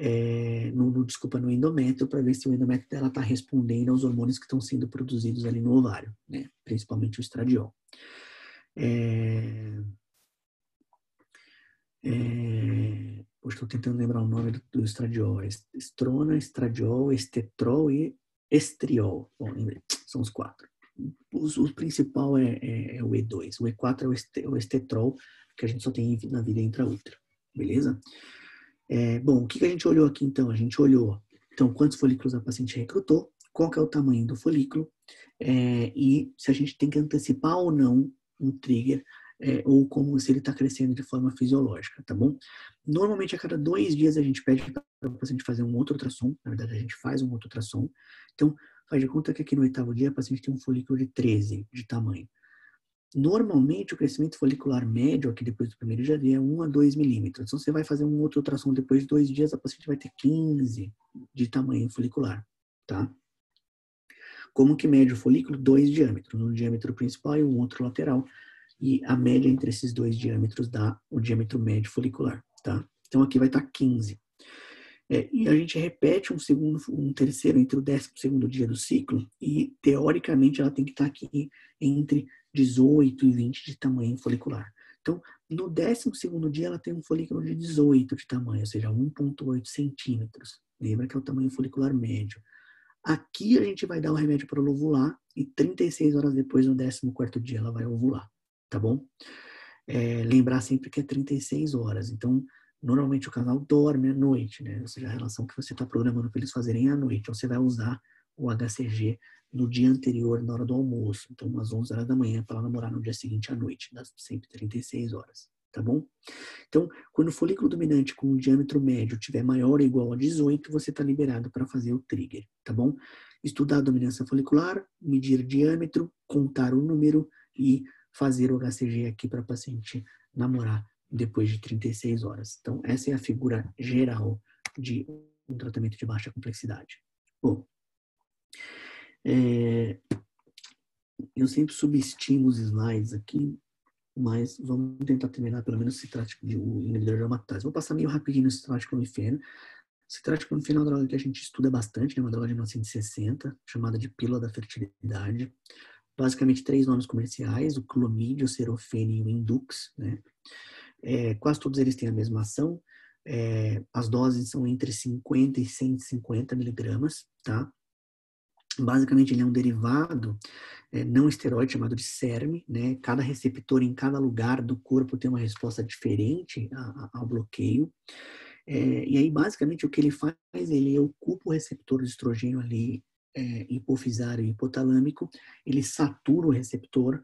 é, no, desculpa, no endométrio, para ver se o endométrio dela está respondendo aos hormônios que estão sendo produzidos ali no ovário, né? Principalmente o estradiol. É, é, estou tentando lembrar o nome do, do estradiol. Estrona, estradiol, estetrol e estriol. Bom, lembrei, são os quatro. O, o principal é, é, é, o E2. O E4 é o, este, o estetrol, que a gente só tem na vida intraútero. Beleza? É, bom, o que, a gente olhou aqui então? A gente olhou então quantos folículos a paciente recrutou, qual é o tamanho do folículo é, e se a gente tem que antecipar ou não um trigger é, ou como se ele está crescendo de forma fisiológica, tá bom? Normalmente a cada dois dias a gente pede para o paciente fazer um outro ultrassom, na verdade a gente faz um outro ultrassom. Então, faz de conta que aqui no oitavo dia a paciente tem um folículo de 13 de tamanho. Normalmente o crescimento folicular médio aqui depois do primeiro dia é 1 a 2 milímetros. Então você vai fazer um outro ultrassom depois de dois dias, a paciente vai ter 15 de tamanho folicular, tá? Como que mede o folículo? Dois diâmetros, um diâmetro principal e um outro lateral. E a média entre esses dois diâmetros dá o diâmetro médio folicular, tá? Então aqui vai estar 15. É, e a gente repete um segundo, um terceiro entre o décimo segundo dia do ciclo e teoricamente ela tem que estar aqui entre 18 e 20 de tamanho folicular. Então, no décimo segundo dia ela tem um folículo de 18 de tamanho, ou seja, 1,8 centímetros. Lembra que é o tamanho folicular médio. Aqui a gente vai dar o remédio para ela ovular e 36 horas depois, no 14 dia, ela vai ovular, tá bom? É, lembrar sempre que é 36 horas. Então, normalmente o casal dorme à noite, né? Ou seja, a relação que você está programando para eles fazerem à noite. Então, você vai usar o HCG no dia anterior, na hora do almoço. Então, umas 11 horas da manhã, para ela namorar no dia seguinte à noite, das sempre 36 horas tá bom? Então, quando o folículo dominante com o diâmetro médio tiver maior ou igual a 18, você está liberado para fazer o trigger, tá bom? Estudar a dominância folicular, medir diâmetro, contar o número e fazer o HCG aqui para paciente namorar depois de 36 horas. Então, essa é a figura geral de um tratamento de baixa complexidade. Bom, é, eu sempre subestimo os slides aqui, mas vamos tentar terminar pelo menos citrático de um inibidor de aromatase. Vou passar meio rapidinho no citrático clomifeno. Citrático clomifeno é uma droga que a gente estuda bastante, é uma droga de 1960, chamada de pílula da fertilidade. Basicamente, três nomes comerciais, o clomídio, o serofene e o indux. Né? É, quase todos eles têm a mesma ação. É, as doses são entre 50 e 150 miligramas, tá? Basicamente, ele é um derivado é, não esteroide chamado de CERM, né? Cada receptor em cada lugar do corpo tem uma resposta diferente ao bloqueio. É, e aí, basicamente, o que ele faz, ele ocupa o receptor de estrogênio ali, é, hipofisário e hipotalâmico, ele satura o receptor,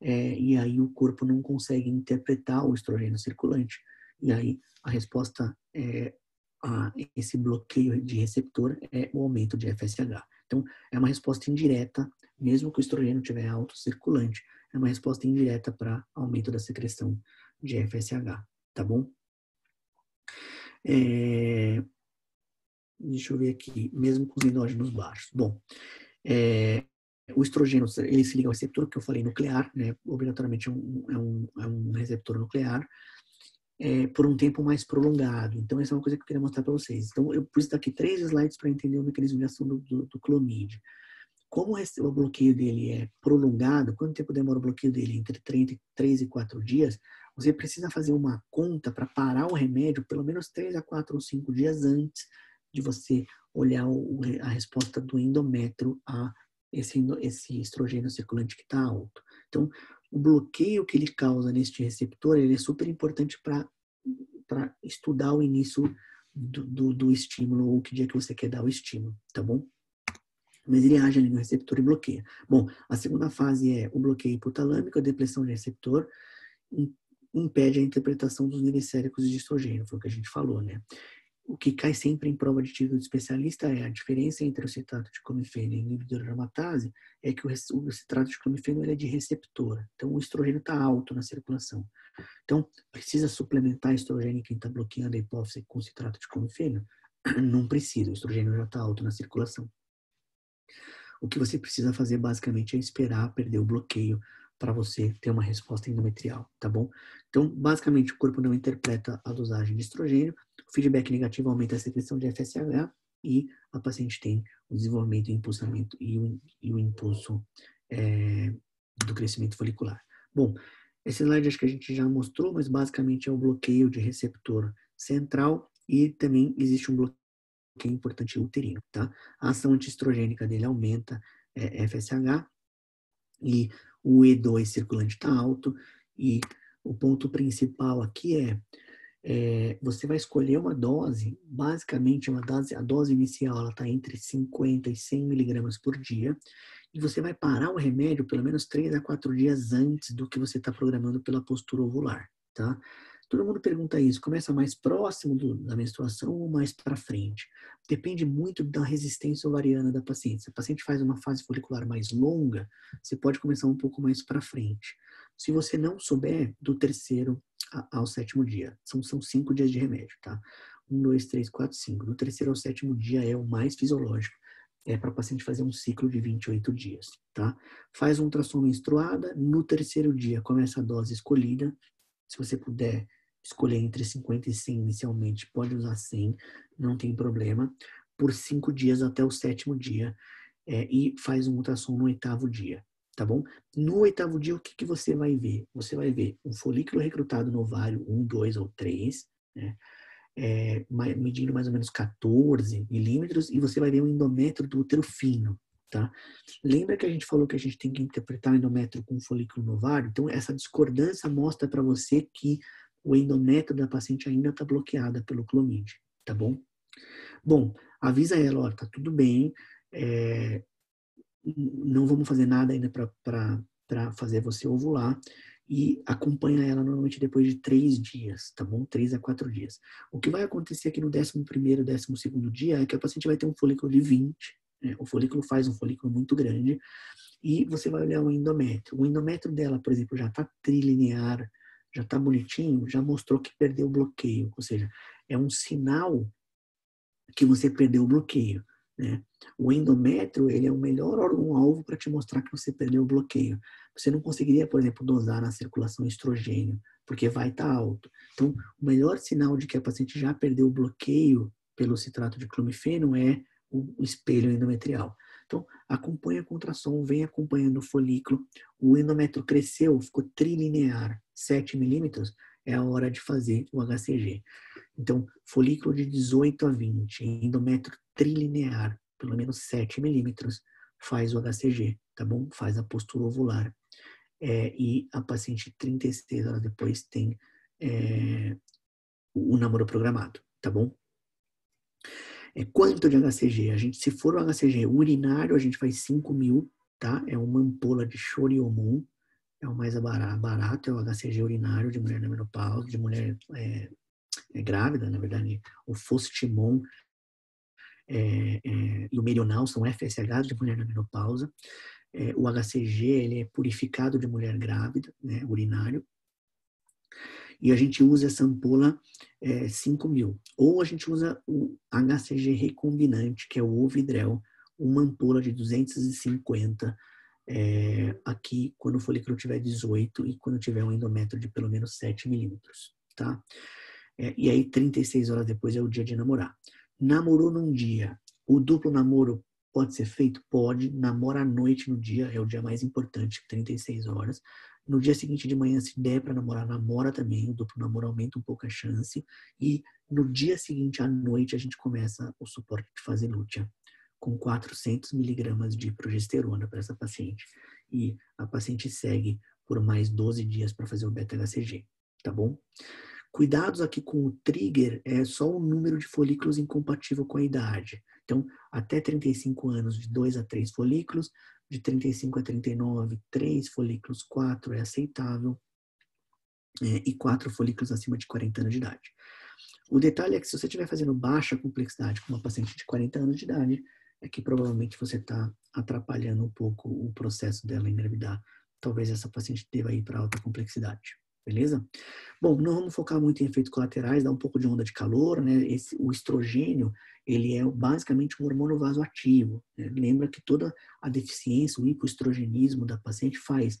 é, e aí o corpo não consegue interpretar o estrogênio circulante. E aí a resposta é, a esse bloqueio de receptor é o aumento de FSH. Então, é uma resposta indireta, mesmo que o estrogênio estiver alto circulante, é uma resposta indireta para aumento da secreção de FSH, tá bom? É, deixa eu ver aqui, mesmo com os endógenos baixos. Bom, é, o estrogênio, ele se liga ao receptor que eu falei nuclear, né? Obrigatoriamente é um, é um, é um receptor nuclear é, por um tempo mais prolongado. Então, essa é uma coisa que eu queria mostrar para vocês. Então, eu pus aqui três slides para entender o mecanismo de ação do, do, do. Como o bloqueio dele é prolongado, quanto tempo demora o bloqueio dele? Entre 3 e 4 dias, você precisa fazer uma conta para parar o remédio pelo menos 3 a 4 ou 5 dias antes de você olhar o, a resposta do endométrio a esse, esse estrogênio circulante que está alto. Então, o bloqueio que ele causa neste receptor ele é super importante para estudar o início do, do, do, estímulo ou que dia que você quer dar o estímulo, tá bom? Mas ele age ali no receptor e bloqueia. Bom, a segunda fase é o bloqueio hipotalâmico, a depressão de receptor, impede a interpretação dos glicéricos de estrogênio, foi o que a gente falou, né? O que cai sempre em prova de título de especialista é a diferença entre o citrato de clomifeno e inibidor de aromatase é que o, o citrato de clomifeno é de receptor. Então, o estrogênio está alto na circulação. Então, precisa suplementar estrogênio quem está bloqueando a hipófise com citrato de clomifeno? Não precisa, o estrogênio já está alto na circulação. O que você precisa fazer basicamente é esperar perder o bloqueio para você ter uma resposta endometrial, tá bom? Então, basicamente, o corpo não interpreta a dosagem de estrogênio, o feedback negativo aumenta a secreção de FSH e a paciente tem o desenvolvimento, e o, e o impulso é, do crescimento folicular. Bom, esse slide acho que a gente já mostrou, mas basicamente é o bloqueio de receptor central e também existe um bloqueio importante uterino, tá? A ação antiestrogênica dele aumenta é, FSH e o E2 circulante está alto e o ponto principal aqui é, é, você vai escolher uma dose, basicamente uma dose, a dose inicial ela está entre 50 e 100 miligramas por dia e você vai parar o remédio pelo menos 3 a 4 dias antes do que você está programando pela postura ovular, tá? Todo mundo pergunta isso, começa mais próximo do, da menstruação ou mais para frente? Depende muito da resistência ovariana da paciente. Se a paciente faz uma fase folicular mais longa, você pode começar um pouco mais para frente. Se você não souber, do terceiro ao sétimo dia. São, são cinco dias de remédio, tá? Um, dois, três, quatro, cinco. Do terceiro ao sétimo dia é o mais fisiológico. É para paciente fazer um ciclo de 28 dias, tá? Faz um ultrassom menstruada. No terceiro dia, começa a dose escolhida. Se você puder escolher entre 50 e 100 inicialmente, pode usar 100, não tem problema, por cinco dias até o sétimo dia é, e faz um ultrassom no oitavo dia, tá bom? No oitavo dia, o que, que você vai ver? Você vai ver um folículo recrutado no ovário, um, dois ou três, né? É, medindo mais ou menos 14 milímetros, e você vai ver um endométrio do útero fino, tá? Lembra que a gente falou que a gente tem que interpretar o endométrio com folículo no ovário? Então, essa discordância mostra para você que o endométrio da paciente ainda está bloqueada pelo clomid, tá bom? Bom, avisa ela, ó, tá tudo bem, é, não vamos fazer nada ainda para fazer você ovular e acompanha ela normalmente depois de três dias, tá bom? Três a quatro dias. O que vai acontecer aqui no décimo primeiro, décimo segundo dia é que a paciente vai ter um folículo de 20, né? O folículo faz um folículo muito grande e você vai olhar o endométrio. O endométrio dela, por exemplo, já está trilinear, já está bonitinho, já mostrou que perdeu o bloqueio. Ou seja, é um sinal que você perdeu o bloqueio. Né? O endométrio ele é o melhor órgão-alvo para te mostrar que você perdeu o bloqueio. Você não conseguiria, por exemplo, dosar na circulação estrogênio, porque vai estar tá alto. Então, o melhor sinal de que a paciente já perdeu o bloqueio pelo citrato de clomifeno é o espelho endometrial. Então, acompanha a contração, vem acompanhando o folículo. O endométrio cresceu, ficou trilinear, 7 milímetros, é a hora de fazer o HCG. Então, folículo de 18 a 20, endométrio trilinear, pelo menos 7 milímetros, faz o HCG, tá bom? Faz a postura ovular. É, e a paciente 36 horas depois tem é, o namoro programado, tá bom? É, quanto de HCG? A gente, se for o HCG urinário, a gente faz 5 mil, tá? É uma ampola de choriomon, é o mais barato, é o HCG urinário de mulher na menopausa, de mulher é, é grávida, na verdade, o Fostimon é, é, e o Merional são FSH de mulher na menopausa. É, o HCG ele é purificado de mulher grávida, né, urinário. E a gente usa essa ampola é, 5 mil. Ou a gente usa o HCG recombinante, que é o Ovidrel, uma ampola de 250 é, aqui quando o folículo tiver 18 e quando tiver um endométrio de pelo menos 7 milímetros, tá? É, e aí 36 horas depois é o dia de namorar. Namorou num dia, o duplo namoro pode ser feito? Pode. Namora à noite no dia, é o dia mais importante, 36 horas. No dia seguinte de manhã, se der para namorar, namora também. O duplo namoro aumenta um pouco a chance. E no dia seguinte à noite, a gente começa o suporte de fase lútea com 400 miligramas de progesterona para essa paciente. E a paciente segue por mais 12 dias para fazer o beta-HCG, tá bom? Cuidados aqui com o trigger é só o número de folículos incompatível com a idade. Então, até 35 anos, de 2 a 3 folículos, de 35 a 39, 3 folículos, 4 é aceitável, é, e 4 folículos acima de 40 anos de idade. O detalhe é que se você estiver fazendo baixa complexidade com uma paciente de 40 anos de idade, é que provavelmente você está atrapalhando um pouco o processo dela engravidar. Talvez essa paciente deva ir para alta complexidade. Beleza? Bom, não vamos focar muito em efeitos colaterais, dá um pouco de onda de calor, né? Esse, o estrogênio, ele é basicamente um hormônio vasoativo. Né? Lembra que toda a deficiência, o hipoestrogenismo da paciente faz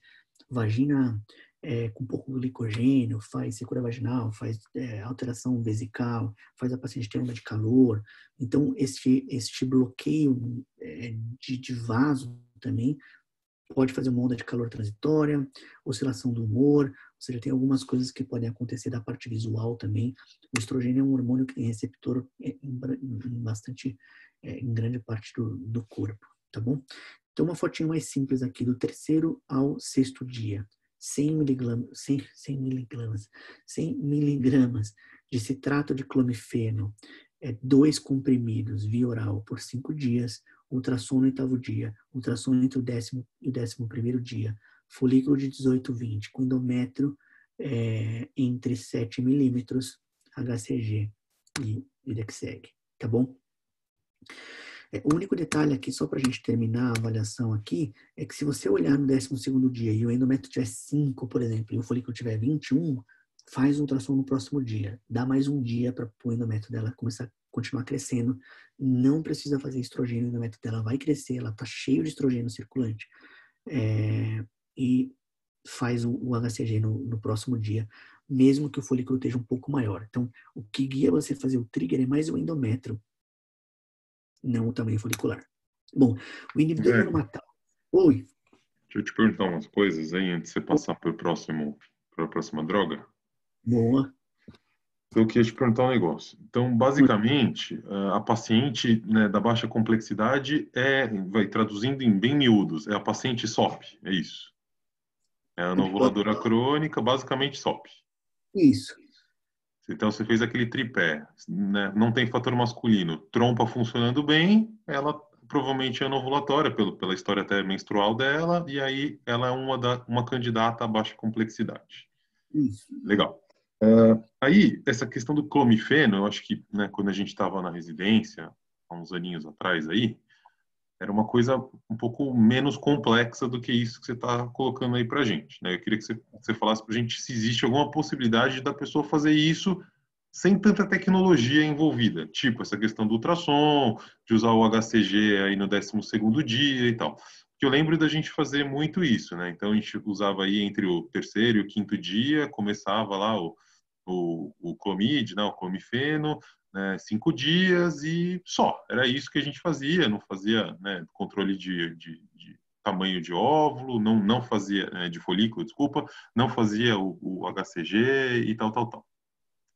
vagina é, com pouco glicogênio, faz secura vaginal, faz é, alteração vesical, faz a paciente ter onda de calor. Então, este, este bloqueio é, de, de vaso também pode fazer uma onda de calor transitória, oscilação do humor, seja, tem algumas coisas que podem acontecer da parte visual também. O estrogênio é um hormônio que tem receptor em, em bastante, é, em grande parte do, do corpo, tá bom? Então, uma fotinha mais simples aqui, do terceiro ao sexto dia. 100 miligramas, 100, 100 miligramas, 100 miligramas de citrato de clomifeno, é, dois comprimidos via oral por cinco dias, ultrassom no oitavo dia, ultrassom entre o décimo e o décimo primeiro dia, folículo de 18, 20, com endométrio é, entre 7 milímetros, HCG e IDEXEG, tá bom? É, o único detalhe aqui, só para a gente terminar a avaliação aqui, é que se você olhar no 12 dia e o endométrio tiver 5, por exemplo, e o folículo tiver 21, faz o ultrassom no próximo dia. Dá mais um dia para o endométrio dela começar continuar crescendo. Não precisa fazer estrogênio, o endométrio dela vai crescer, ela está cheio de estrogênio circulante. É, e faz o, o HCG no, no próximo dia, mesmo que o folículo esteja um pouco maior. Então, o que guia você fazer o trigger é mais o endométrio não o tamanho folicular. Bom, o inibidor é. normatal. Oi. Deixa eu te perguntar umas coisas aí antes de você passar para o próximo, para a próxima droga. Boa. Então, eu queria te perguntar um negócio. Então, basicamente, a paciente né, da baixa complexidade é, vai traduzindo em bem miúdos, é a paciente SOP, é isso? É a novuladora crônica, basicamente SOP. Isso. Então você fez aquele tripé, né? não tem fator masculino, trompa funcionando bem, ela provavelmente é anovulatória pelo, pela história até menstrual dela, e aí ela é uma, da, uma candidata a baixa complexidade. Isso. Legal. Uh, aí, essa questão do clomifeno, eu acho que né, quando a gente estava na residência, há uns aninhos atrás aí, era uma coisa um pouco menos complexa do que isso que você está colocando aí para a gente. Né? Eu queria que você, você falasse para a gente se existe alguma possibilidade da pessoa fazer isso sem tanta tecnologia envolvida, tipo essa questão do ultrassom, de usar o HCG aí no 12 dia e tal. Que eu lembro da gente fazer muito isso, né? Então a gente usava aí entre o terceiro e o quinto dia, começava lá o, o, o clomid, né, o clomifeno, né, cinco dias e só. Era isso que a gente fazia, não fazia né, controle de, de, de, tamanho de óvulo, não, não fazia, né, de folículo, desculpa, não fazia o, o, HCG e tal, tal, tal.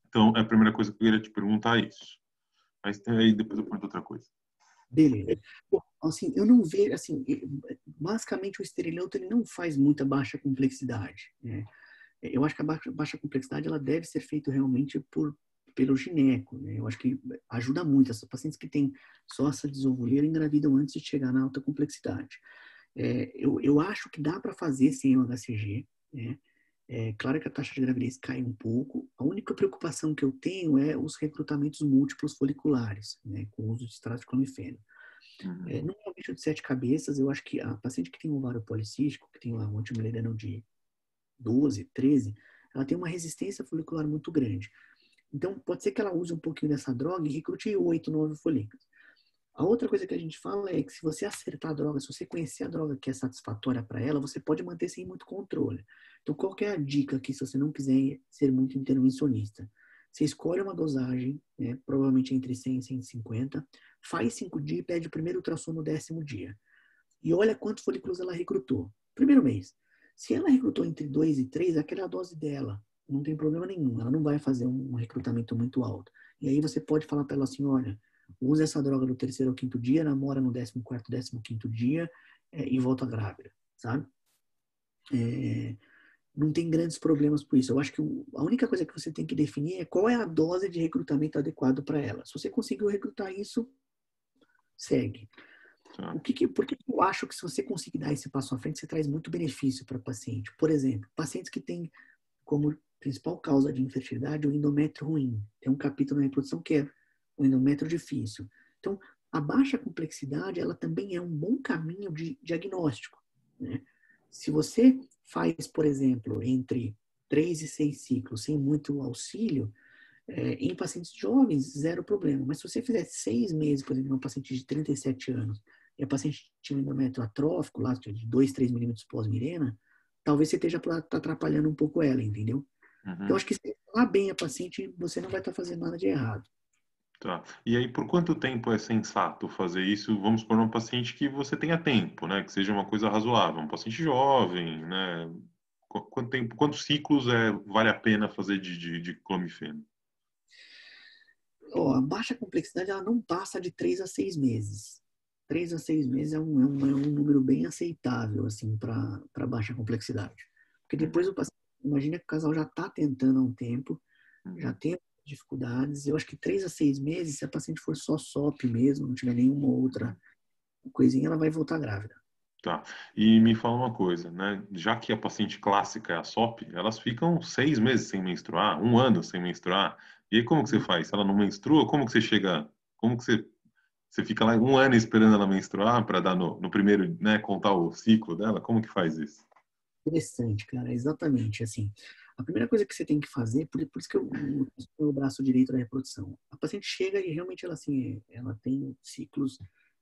Então, é a primeira coisa que eu queria te perguntar é isso. Mas aí depois eu pergunto outra coisa. Beleza. Bom, assim, eu não vejo, assim, basicamente o esteriloto ele não faz muita baixa complexidade, né? Eu acho que a baixa, baixa complexidade ela deve ser feita realmente por pelo gineco, né? Eu acho que ajuda muito. Essas pacientes que têm só essa desovuleira engravidam antes de chegar na alta complexidade. É, eu, eu acho que dá para fazer sem o HCG, né? É claro que a taxa de gravidez cai um pouco. A única preocupação que eu tenho é os recrutamentos múltiplos foliculares, né, com o uso de extrato de clomifeno. Uhum. É, não é um bicho de sete cabeças, eu acho que a paciente que tem ovário policístico, que tem lá um antimileriano de 12, 13, ela tem uma resistência folicular muito grande. Então, pode ser que ela use um pouquinho dessa droga e recrute 8, 9 folículos. A outra coisa que a gente fala é que se você acertar a droga, se você conhecer a droga que é satisfatória para ela, você pode manter sem muito controle. Então, qual é a dica aqui se você não quiser ser muito intervencionista? Você escolhe uma dosagem, né, provavelmente entre 100 e 150, faz 5 dias e pede o primeiro ultrassom no décimo dia. E olha quantos folículos ela recrutou. Primeiro mês. Se ela recrutou entre 2 e 3, aquela é a dose dela. Não tem problema nenhum. Ela não vai fazer um recrutamento muito alto. E aí você pode falar para ela assim, olha, usa essa droga no terceiro ou quinto dia, namora no décimo quarto, décimo quinto dia é, e volta grávida, sabe? É, não tem grandes problemas por isso. Eu acho que a única coisa que você tem que definir é qual é a dose de recrutamento adequado para ela. Se você conseguiu recrutar isso, segue. Tá. O que, que, por que eu acho que se você conseguir dar esse passo à frente, você traz muito benefício para o paciente? Por exemplo, pacientes que têm como principal causa de infertilidade o endométrio ruim. Tem um capítulo na reprodução que é o endométrio difícil. Então, a baixa complexidade, ela também é um bom caminho de diagnóstico. Né? Se você faz, por exemplo, entre 3 e 6 ciclos sem muito auxílio, é, em pacientes jovens, zero problema. Mas se você fizer seis meses, por exemplo, uma paciente de 37 anos, e a paciente tinha um endométrio atrófico, lá de 2, 3 milímetros pós-mirena, talvez você esteja atrapalhando um pouco ela, entendeu? Uhum. Então, acho que se falar bem a paciente, você não vai estar fazendo nada de errado. Tá. E aí, por quanto tempo é sensato fazer isso? Vamos por um paciente que você tenha tempo, né? Que seja uma coisa razoável, um paciente jovem, né? Quanto tempo, quantos ciclos é, vale a pena fazer de, de, de clomifeno? Oh, a baixa complexidade ela não passa de 3 a 6 meses. 3 a 6 meses é um, é um, é um número bem aceitável, assim, para baixa complexidade. Porque depois o paciente, imagina que o casal já está tentando há um tempo, já uhum. tem dificuldades. Eu acho que três a seis meses, se a paciente for só SOP mesmo, não tiver nenhuma outra coisinha, ela vai voltar grávida. Tá. E me fala uma coisa, né? Já que a paciente clássica é a SOP, elas ficam seis meses sem menstruar, um ano sem menstruar. E aí como que você faz? Se ela não menstrua, como que você chega? Como que você você fica lá um ano esperando ela menstruar para dar no, no primeiro, né, contar o ciclo dela? Como que faz isso? Interessante, cara. Exatamente. Assim, a primeira coisa que você tem que fazer, por, por isso que eu o braço direito da reprodução, a paciente chega e realmente ela assim, ela tem ciclos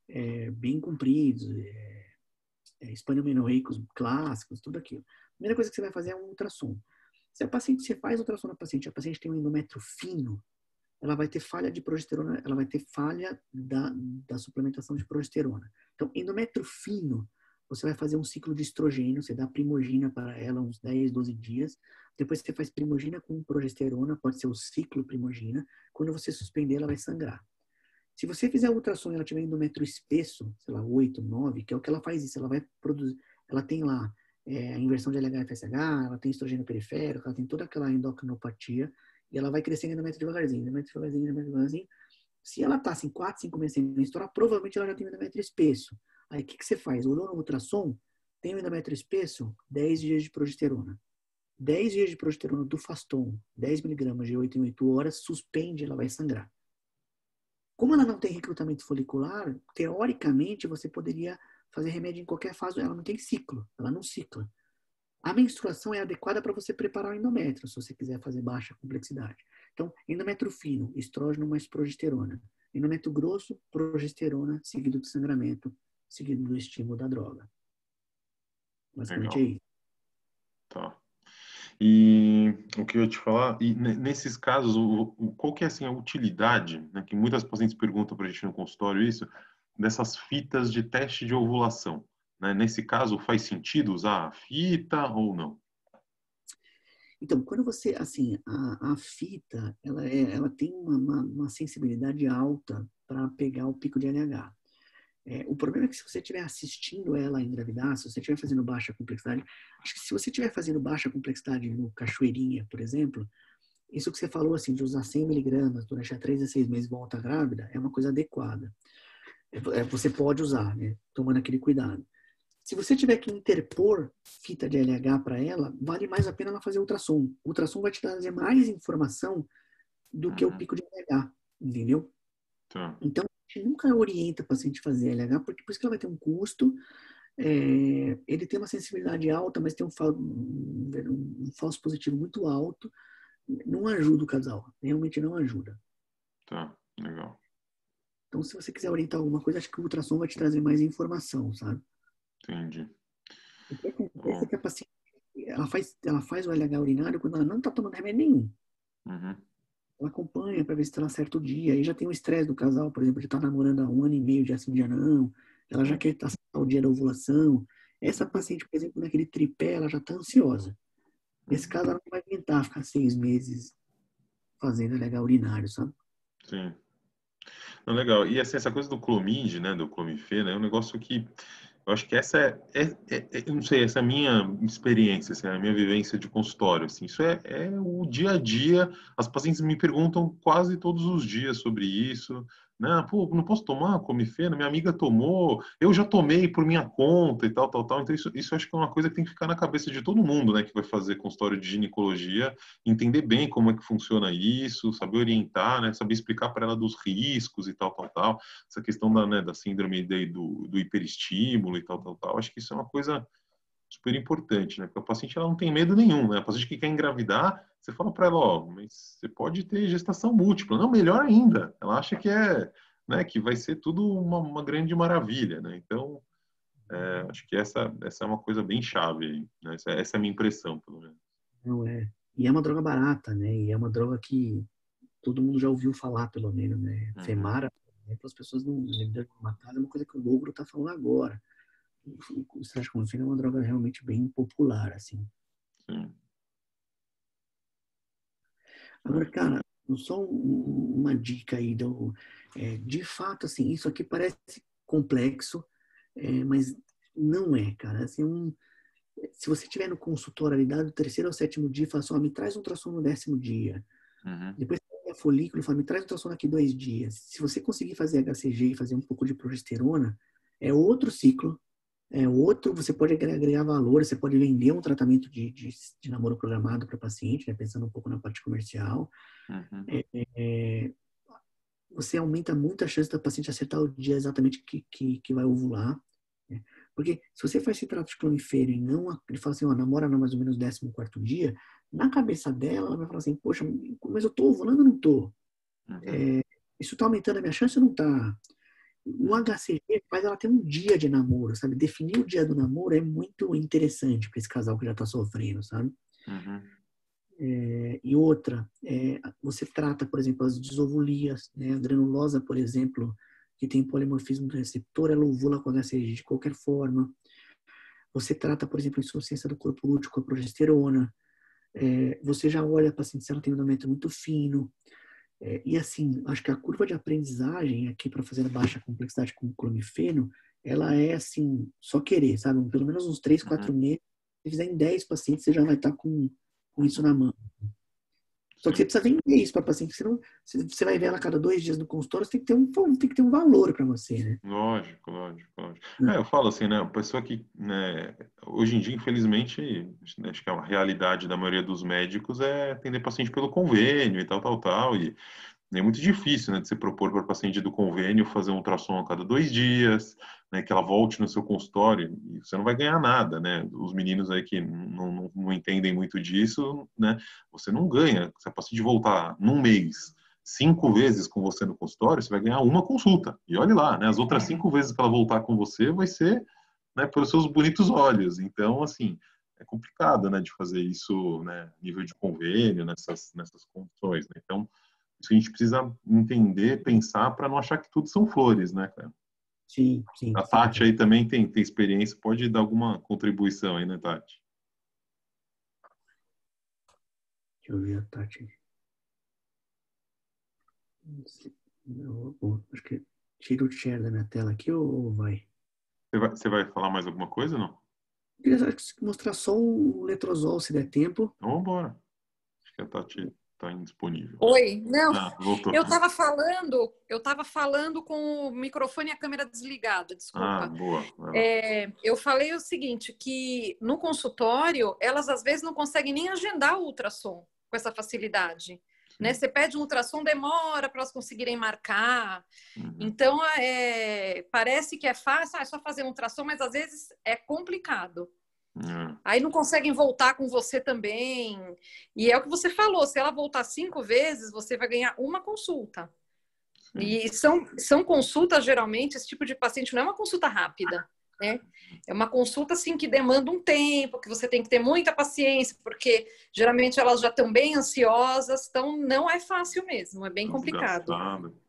é, bem compridos, é, é, clássicos, tudo aquilo. A primeira coisa que você vai fazer é um ultrassom. Se a paciente, você faz ultrassom na paciente, a paciente tem um endométrio fino, ela vai ter falha de progesterona, ela vai ter falha da, da suplementação de progesterona. Então, endométrio fino, você vai fazer um ciclo de estrogênio, você dá primogina para ela uns 10, 12 dias, depois você faz primogina com progesterona, pode ser o ciclo primogina. Quando você suspender, ela vai sangrar. Se você fizer ultrassom e ela tiver endométrio espesso, sei lá, 8, 9, que é o que ela faz isso, ela vai produzir, ela tem lá é, a inversão de LH-FSH, ela tem estrogênio periférico, ela tem toda aquela endocrinopatia, e ela vai crescendo endométrio devagarzinho, endométrio devagarzinho, endométrio devagarzinho. Se ela tá assim, 4, 5 meses sem menstruar, provavelmente ela já tem endométrio espesso. Aí o que, que você faz? Olhou no ultrassom, tem um endométrio espesso, 10 dias de progesterona. 10 dias de progesterona do Faston, 10 miligramas de 8 em 8 horas, suspende, ela vai sangrar. Como ela não tem recrutamento folicular, teoricamente você poderia fazer remédio em qualquer fase, ela não tem ciclo, ela não cicla. A menstruação é adequada para você preparar o endométrio, se você quiser fazer baixa complexidade. Então, endométrio fino, estrógeno mais progesterona. Endométrio grosso, progesterona, seguido do sangramento, seguido do estímulo da droga. Basicamente Legal. é isso. Tá. E o que eu ia te falar, e nesses casos, o, o, qual que é assim, a utilidade, né, que muitas pacientes perguntam para a gente no consultório isso, dessas fitas de teste de ovulação. Né? Nesse caso, faz sentido usar a fita ou não? Então, quando você, assim, a, a fita, ela, é, ela tem uma, uma, uma sensibilidade alta para pegar o pico de LH. É, o problema é que se você estiver assistindo ela engravidar, se você estiver fazendo baixa complexidade, acho que se você estiver fazendo baixa complexidade no cachoeirinha, por exemplo, isso que você falou, assim, de usar 100 miligramas durante a 3 a 6 meses volta grávida, é uma coisa adequada. É, é, você pode usar, né? Tomando aquele cuidado. Se você tiver que interpor fita de LH para ela, vale mais a pena ela fazer ultrassom. O ultrassom vai te trazer mais informação do que o pico de LH, entendeu? Tá. Então, gente nunca orienta o paciente a fazer LH, porque por isso que ela vai ter um custo. É, ele tem uma sensibilidade alta, mas tem um, um, um, falso positivo muito alto. Não ajuda o casal, realmente não ajuda. Tá, legal. Então, se você quiser orientar alguma coisa, acho que o ultrassom vai te trazer mais informação, sabe? Entendi. O que acontece é que a paciente ela faz, ela faz o LH urinário quando ela não está tomando remédio nenhum. Uhum ela acompanha para ver se está certo o dia. Aí já tem o estresse do casal, por exemplo, de estar tá namorando há um ano e meio, dia sim, dia não. Ela já quer tá o dia da ovulação. Essa paciente, por exemplo, naquele tripé, ela já está ansiosa. Nesse caso, ela não vai aguentar ficar seis meses fazendo legal urinário, sabe? Sim. Não, legal. E assim, essa coisa do clomid, né, do clomifê, né, é um negócio que eu acho que essa é, é, é, é não sei, essa é a minha experiência, assim, a minha vivência de consultório. Assim, isso é, é o dia a dia. As pacientes me perguntam quase todos os dias sobre isso né? Pô, não posso tomar comifena, minha amiga tomou, eu já tomei por minha conta e tal, tal, tal. Então, isso, isso acho que é uma coisa que tem que ficar na cabeça de todo mundo, né? Que vai fazer consultório de ginecologia, entender bem como é que funciona isso, saber orientar, né? Saber explicar para ela dos riscos e tal, tal, tal. Essa questão da, né, da síndrome do, do hiperestímulo e tal, tal, tal. Acho que isso é uma coisa super importante, né? Porque a paciente ela não tem medo nenhum, né? A paciente que quer engravidar, você fala para ela, ó, mas você pode ter gestação múltipla. Não, melhor ainda. Ela acha que é, né, que vai ser tudo uma, uma grande maravilha, né? Então, é, acho que essa, essa é uma coisa bem chave, né? Essa, essa, é a minha impressão, pelo menos. Não é. E é uma droga barata, né? E é uma droga que todo mundo já ouviu falar, pelo menos, né? Uhum. Femara, né? as pessoas não matar, é uma coisa que o Logro está falando agora o estradicolofeno é uma droga realmente bem popular, assim. Sim. Agora, cara, só uma dica aí do, é, de fato, assim, isso aqui parece complexo, é, mas não é, cara. Assim, um, se você tiver no consultório ali, dado o terceiro ou sétimo dia, fala assim, oh, me traz um ultrassom no décimo dia. Uhum. Depois a folículo, fala, me traz um ultrassom daqui dois dias. Se você conseguir fazer HCG e fazer um pouco de progesterona, é outro ciclo, é, outro, você pode agregar valor, você pode vender um tratamento de, de, de namoro programado para paciente, né, pensando um pouco na parte comercial. Uhum. É, é, você aumenta muito a chance da paciente acertar o dia exatamente que, que, que vai ovular. Né? Porque se você faz esse trato de clonifero e não, ele fala assim, ó, namora no mais ou menos 14 dia, na cabeça dela, ela vai falar assim, poxa, mas eu tô ovulando ou não tô? Uhum. É, isso está aumentando a minha chance ou não está? O HCG faz ela ter um dia de namoro, sabe? Definir o dia do namoro é muito interessante para esse casal que já está sofrendo, sabe? Uhum. É, e outra, é, você trata, por exemplo, as desovulias, né? A granulosa, por exemplo, que tem polimorfismo do receptor, ela ovula com HCG de qualquer forma. Você trata, por exemplo, a insuficiência do corpo lúteo com a progesterona. É, você já olha a paciente se ela tem um andamento muito fino. É, e assim, acho que a curva de aprendizagem aqui para fazer a baixa complexidade com o clomifeno, ela é assim, só querer, sabe? Pelo menos uns 3, 4 uhum. meses, se fizer em 10 pacientes, você já vai estar tá com, com isso na mão. Só que você precisa vender isso para paciente, senão você vai ver ela a cada dois dias no consultório, você tem que ter um, tem que ter um valor para você, né? Lógico, lógico, lógico. É. é, eu falo assim, né? A pessoa que, né, hoje em dia, infelizmente, né, acho que é a realidade da maioria dos médicos é atender paciente pelo convênio e tal, tal, tal. E é muito difícil, né, de você propor para o paciente do convênio fazer um ultrassom a cada dois dias, né, que ela volte no seu consultório, e você não vai ganhar nada, né? Os meninos aí que não, não, não entendem muito disso, né, você não ganha. Se a paciente voltar num mês cinco vezes com você no consultório, você vai ganhar uma consulta. E olhe lá, né, as outras cinco vezes que ela voltar com você vai ser né, pelos seus bonitos olhos. Então, assim, é complicado, né, de fazer isso, né, nível de convênio, nessas, nessas condições. Né? Então, isso a gente precisa entender, pensar para não achar que tudo são flores, né, cara? Sim, sim. A Tati aí também tem, tem experiência, pode dar alguma contribuição aí, né, Tati? Deixa eu ver a Tati. Acho que tira o share da minha tela aqui ou vai? Você vai, você vai falar mais alguma coisa, não? Eu queria mostrar só o letrozol, se der tempo. Então, vamos embora. Acho que a Tati está indisponível. Oi, não. Ah, eu estava falando, eu estava falando com o microfone e a câmera desligada, desculpa. Ah, boa. É, eu falei o seguinte, que no consultório elas às vezes não conseguem nem agendar o ultrassom com essa facilidade. Né? Você pede um ultrassom, demora para elas conseguirem marcar. Uhum. Então, é, parece que é fácil, ah, é só fazer um ultrassom, mas às vezes é complicado. Uhum. Aí não conseguem voltar com você também. E é o que você falou: se ela voltar cinco vezes, você vai ganhar uma consulta. Sim. E são, são consultas, geralmente, esse tipo de paciente não é uma consulta rápida. Né? É uma consulta assim que demanda um tempo, que você tem que ter muita paciência, porque geralmente elas já estão bem ansiosas, então não é fácil mesmo, é bem complicado.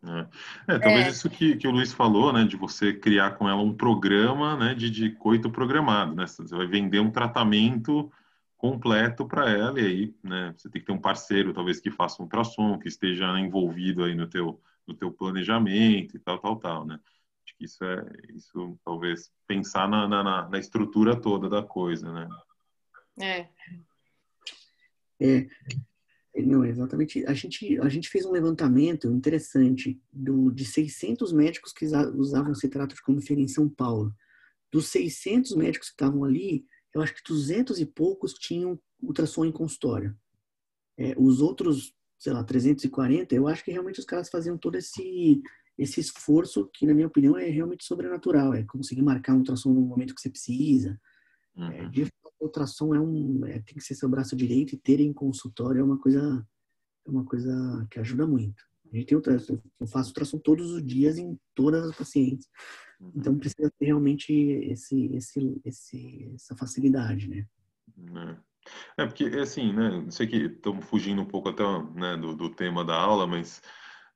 É. é. talvez é. isso que, que o Luiz falou, né, de você criar com ela um programa, né, de, de coito programado, né? Você vai vender um tratamento completo para ela e aí, né, você tem que ter um parceiro, talvez que faça um ultrassom, que esteja envolvido aí no teu no teu planejamento e tal, tal, tal, né? Que isso é isso talvez pensar na, na, na estrutura toda da coisa, né? É. É, não, exatamente. A gente, a gente fez um levantamento interessante do, de 600 médicos que usavam citrato de comiferina em São Paulo. Dos 600 médicos que estavam ali, eu acho que 200 e poucos tinham ultrassom em consultório. É, os outros, sei lá, 340, eu acho que realmente os caras faziam todo esse esse esforço que, na minha opinião, é realmente sobrenatural. É conseguir marcar um ultrassom no momento que você precisa. É, uhum. É, de fato, ultrassom é um, é, tem que ser seu braço direito e ter em consultório é uma coisa, é uma coisa que ajuda muito. A gente tem ultrassom, eu faço ultrassom todos os dias em todas as pacientes. Uhum. Então precisa ter realmente esse, esse, esse, essa facilidade, né? É. é porque, assim, né, sei que estamos fugindo um pouco até né, do, do tema da aula, mas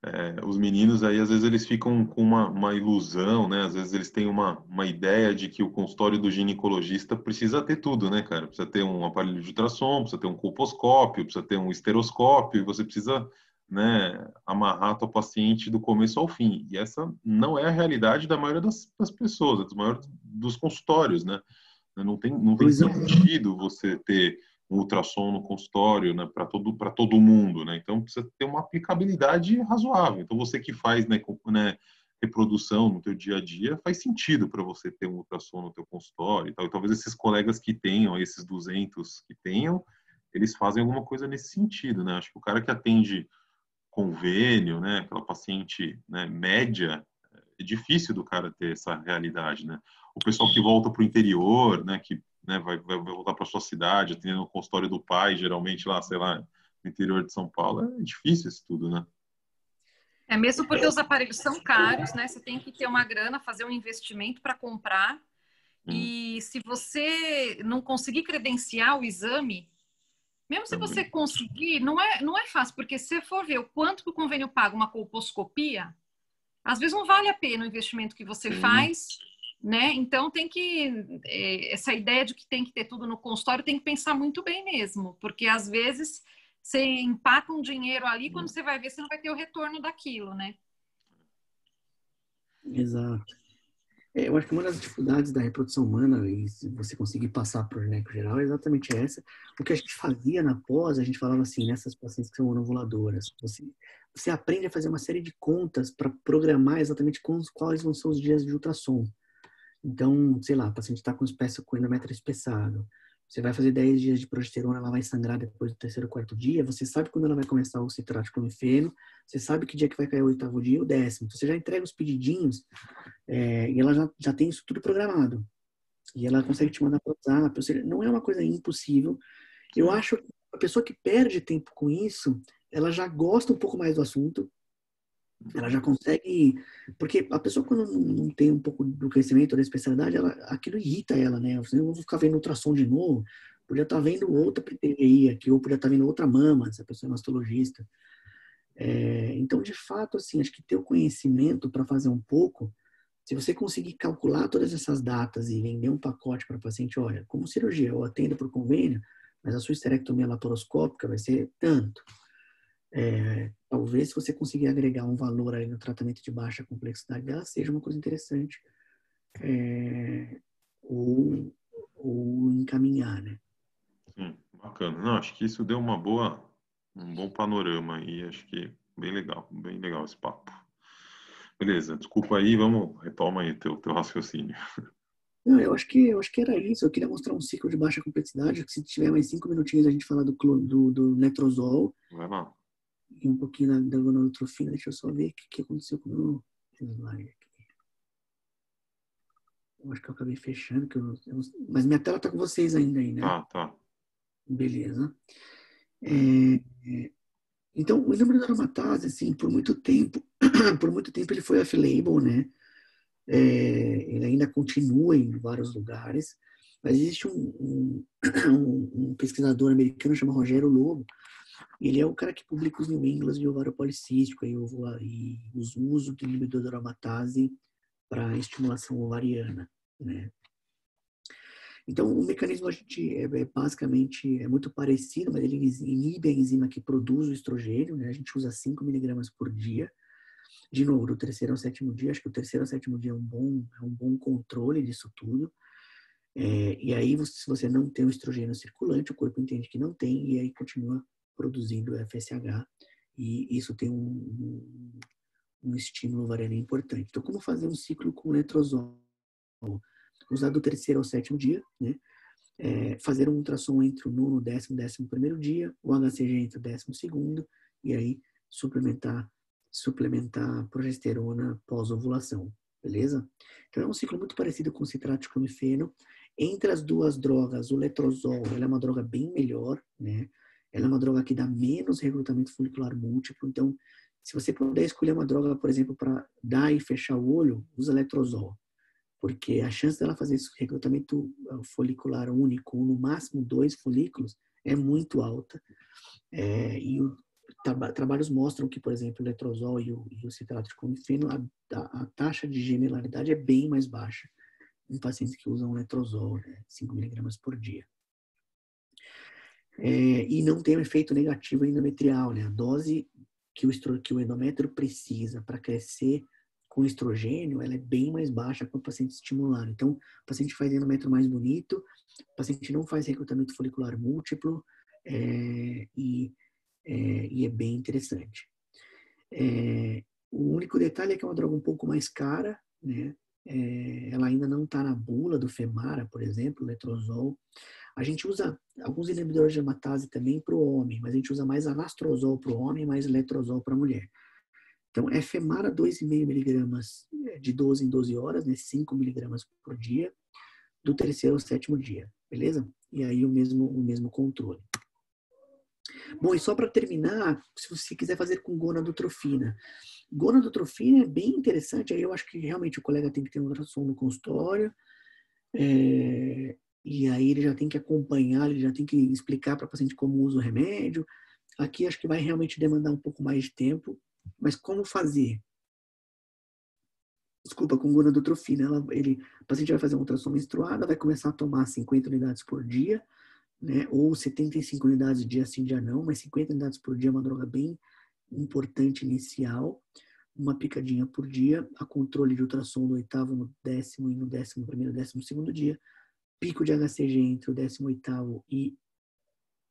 é, os meninos aí às vezes eles ficam com uma, uma ilusão, né? Às vezes eles têm uma, uma ideia de que o consultório do ginecologista precisa ter tudo, né, cara? Precisa ter um aparelho de ultrassom, precisa ter um colposcópio, precisa ter um esteroscópio, você precisa, né, amarrar a tua paciente do começo ao fim. E essa não é a realidade da maioria das, das pessoas, dos maiores dos consultórios, né? Não tem, não tem é. sentido você ter um ultrassom no consultório, né, para todo para todo mundo, né? Então precisa ter uma aplicabilidade razoável. Então você que faz, né, com, né reprodução no teu dia a dia, faz sentido para você ter um ultrassom no teu consultório e tal. E talvez esses colegas que tenham, esses 200 que tenham, eles fazem alguma coisa nesse sentido, né? Acho que o cara que atende convênio, né, aquela paciente né, média, é difícil do cara ter essa realidade, né? O pessoal que volta para o interior, né, que né, vai, vai voltar para sua cidade, atendendo o consultório do pai, geralmente lá, sei lá, no interior de São Paulo, é difícil isso tudo, né? É mesmo porque os aparelhos são caros, né? Você tem que ter uma grana, fazer um investimento para comprar. Hum. E se você não conseguir credenciar o exame, mesmo se você conseguir, não é, não é fácil, porque se você for ver o quanto que o convênio paga uma colposcopia, às vezes não vale a pena o investimento que você Sim. faz né? Então tem que é, essa ideia de que tem que ter tudo no consultório tem que pensar muito bem mesmo, porque às vezes você empaca um dinheiro ali quando você vai ver você não vai ter o retorno daquilo, né? Exato. É, eu acho que uma das dificuldades da reprodução humana, e se você conseguir passar para o gineco geral, é exatamente essa. O que a gente fazia na pós, a gente falava assim, nessas pacientes que são onovuladoras, você, você aprende a fazer uma série de contas para programar exatamente quais vão ser os dias de ultrassom. Então, sei lá, o paciente está com, com endométrio espessado. Você vai fazer 10 dias de progesterona, ela vai sangrar depois do terceiro, quarto dia. Você sabe quando ela vai começar o citrato clomifeno. Você sabe que dia que vai cair o oitavo dia e o décimo. Então, você já entrega os pedidinhos é, e ela já, já tem isso tudo programado. E ela consegue te mandar para WhatsApp. Ou seja, não é uma coisa impossível. Eu acho que a pessoa que perde tempo com isso, ela já gosta um pouco mais do assunto ela já consegue porque a pessoa quando não tem um pouco do crescimento da especialidade ela aquilo irrita ela né? Eu vou ficar vendo ultrassom de novo podia estar tá vendo outra PTVI aqui ou podia estar tá vendo outra mama se a pessoa é mastologista. É, então de fato assim acho que ter o conhecimento para fazer um pouco se você conseguir calcular todas essas datas e vender um pacote para o paciente olha como cirurgia eu atendo por convênio mas a sua esterectomia laparoscópica vai ser tanto é, talvez se você conseguir agregar um valor ali no tratamento de baixa complexidade dela, seja uma coisa interessante. É, ou, ou encaminhar, né? Sim, bacana. Não, acho que isso deu uma boa, um bom panorama e acho que bem legal, bem legal esse papo. Beleza, desculpa aí, vamos, retoma aí teu, teu raciocínio. Não, eu acho que eu acho que era isso. Eu queria mostrar um ciclo de baixa complexidade. Se tiver mais cinco minutinhos a gente falar do do, do letrozol. Vai lá. E um pouquinho da, da gonotrofina. Deixa eu só ver o que, que aconteceu com o meu slide aqui. Eu acho que eu acabei fechando, que eu, eu, mas minha tela tá com vocês ainda aí, né? Tá, tá. Beleza. É, é, então, o inibidor da aromatase, assim, por muito tempo, por muito tempo ele foi off-label, né? É, ele ainda continua em vários lugares, mas existe um, um, um pesquisador americano chamado Rogério Lobo, ele é o cara que publica os New England de ovário policístico e, e os usos do inibidor da aromatase para estimulação ovariana, né? Então, o mecanismo a gente é, é, basicamente é muito parecido, mas ele inibe a enzima que produz o estrogênio, né? A gente usa 5 miligramas por dia. De novo, do terceiro ao sétimo dia, acho que o terceiro ao sétimo dia é um bom, é um bom controle disso tudo. É, e aí, se você não tem o estrogênio circulante, o corpo entende que não tem e aí continua produzindo FSH. E isso tem um, um, um estímulo ovariano importante. Então, como fazer um ciclo com letrozol? usar do terceiro ao sétimo dia, né? É, fazer um ultrassom entre o nono, décimo, décimo primeiro dia, o HCG entre o décimo segundo, e aí suplementar, suplementar progesterona pós-ovulação, beleza? Então é um ciclo muito parecido com o citrato clomifeno. Entre as duas drogas, o letrozol, é uma droga bem melhor, né? Ela é uma droga que dá menos recrutamento folicular múltiplo, então se você puder escolher uma droga, por exemplo, para dar e fechar o olho, usa letrozol porque a chance dela fazer esse recrutamento ah, folicular único, no máximo dois folículos, é muito alta. É, e o, tra trabalhos mostram que, por exemplo, o letrozol e o, e o citrato de clomifeno, a, a, a, taxa de gemelaridade é bem mais baixa em pacientes que usam letrozol, né, 5 miligramas por dia. É, e não tem um efeito negativo endometrial, né? A dose que o, que o endométrio precisa para crescer com estrogênio, ela é bem mais baixa com o paciente estimulado. Então, o paciente faz endométrio mais bonito, o paciente não faz recrutamento folicular múltiplo é, e, é, e, é, bem interessante. É, o único detalhe é que é uma droga um pouco mais cara, né? É, ela ainda não está na bula do Femara, por exemplo, letrozol. A gente usa alguns inibidores de hematase também para o homem, mas a gente usa mais anastrozol para o homem, mais letrozol para a mulher. Então, é Femara 2,5 miligramas é, de 12 em 12 horas, né, 5 miligramas por dia, do terceiro ao sétimo dia, beleza? E aí o mesmo, o mesmo controle. Bom, e só para terminar, se você quiser fazer com gonadotrofina. Gonadotrofina é bem interessante, aí eu acho que realmente o colega tem que ter um ultrassom no consultório, é, e aí ele já tem que acompanhar, ele já tem que explicar para o paciente como usa o remédio. Aqui acho que vai realmente demandar um pouco mais de tempo, mas como fazer? Desculpa, com gonadotrofina, ela, ele, o paciente vai fazer uma ultrassom menstruada, vai começar a tomar 50 unidades por dia, né? Ou 75 unidades dia sim, dia não, mas 50 unidades por dia é uma droga bem importante inicial. Uma picadinha por dia, a controle de ultrassom no oitavo, no décimo e no décimo primeiro, décimo segundo dia. Pico de HCG entre o décimo oitavo e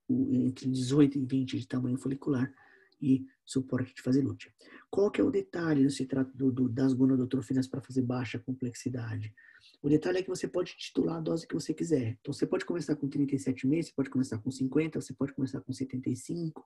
o, entre 18 e 20 de tamanho folicular e suporte de fase lútea. Qual que é o detalhe se trata do, do, das gonadotrofinas para fazer baixa complexidade? O detalhe é que você pode titular a dose que você quiser. Então, você pode começar com 37 meses, você pode começar com 50, você pode começar com 75.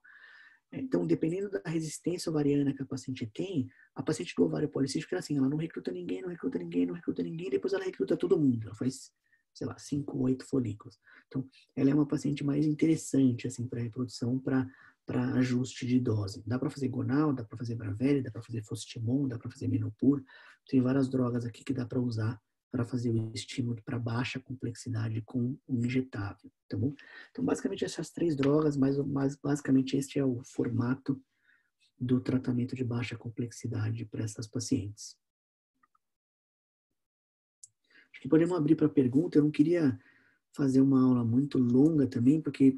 Então, dependendo da resistência ovariana que a paciente tem, a paciente do ovário policístico é assim, ela não recruta ninguém, não recruta ninguém, não recruta ninguém, depois ela recruta todo mundo. Ela faz, sei lá, 5, 8 folículos. Então, ela é uma paciente mais interessante, assim, para reprodução, para para ajuste de dose. Dá para fazer Gonal, dá para fazer Bravelli, dá para fazer Fostimon, dá para fazer Menopur. Tem várias drogas aqui que dá para usar para fazer o estímulo para baixa complexidade com o injetável, tá bom? Então, basicamente, essas três drogas, mas, mas basicamente este é o formato do tratamento de baixa complexidade para essas pacientes. Acho que podemos abrir para pergunta. Eu não queria fazer uma aula muito longa também, porque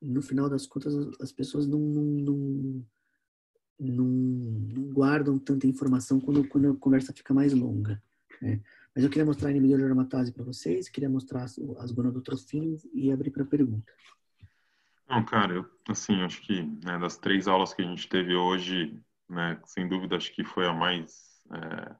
no final das contas, as pessoas não, não, não, não, guardam tanta informação quando, quando a conversa fica mais longa. Né? Mas eu queria mostrar a inibidor de aromatase para vocês, queria mostrar as, as gonadotrofinas e abrir para pergunta. Não, cara, eu, assim, acho que né, das três aulas que a gente teve hoje, né, sem dúvida, acho que foi a mais é,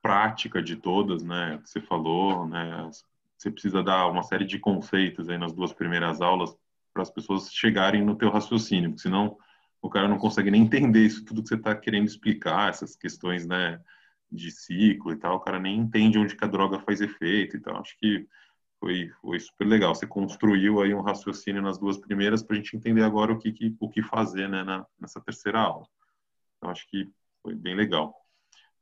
prática de todas, né, que você falou, né, você precisa dar uma série de conceitos aí nas duas primeiras aulas para as pessoas chegarem no teu raciocínio, porque senão o cara não consegue nem entender isso tudo que você está querendo explicar, essas questões, né, de ciclo e tal, o cara nem entende onde que a droga faz efeito e tal. Acho que foi, foi super legal. Você construiu aí um raciocínio nas duas primeiras para a gente entender agora o que, que, o que fazer né, na, nessa terceira aula. Então, acho que foi bem legal.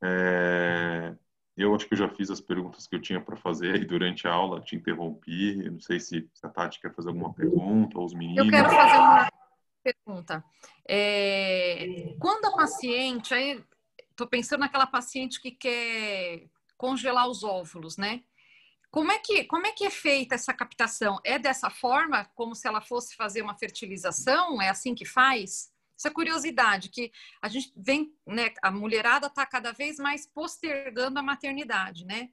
É, eu acho que eu já fiz as perguntas que eu tinha para fazer aí durante a aula, te interrompi. Eu não sei se, a Tati quer fazer alguma pergunta, ou os meninos. Eu quero fazer uma pergunta. É, quando a paciente, aí estou pensando naquela paciente que quer congelar os óvulos, né? Como é, que, como é que é feita essa captação? É dessa forma, como se ela fosse fazer uma fertilização? É assim que faz? Essa curiosidade que a gente vem, né? A mulherada está cada vez mais postergando a maternidade, né?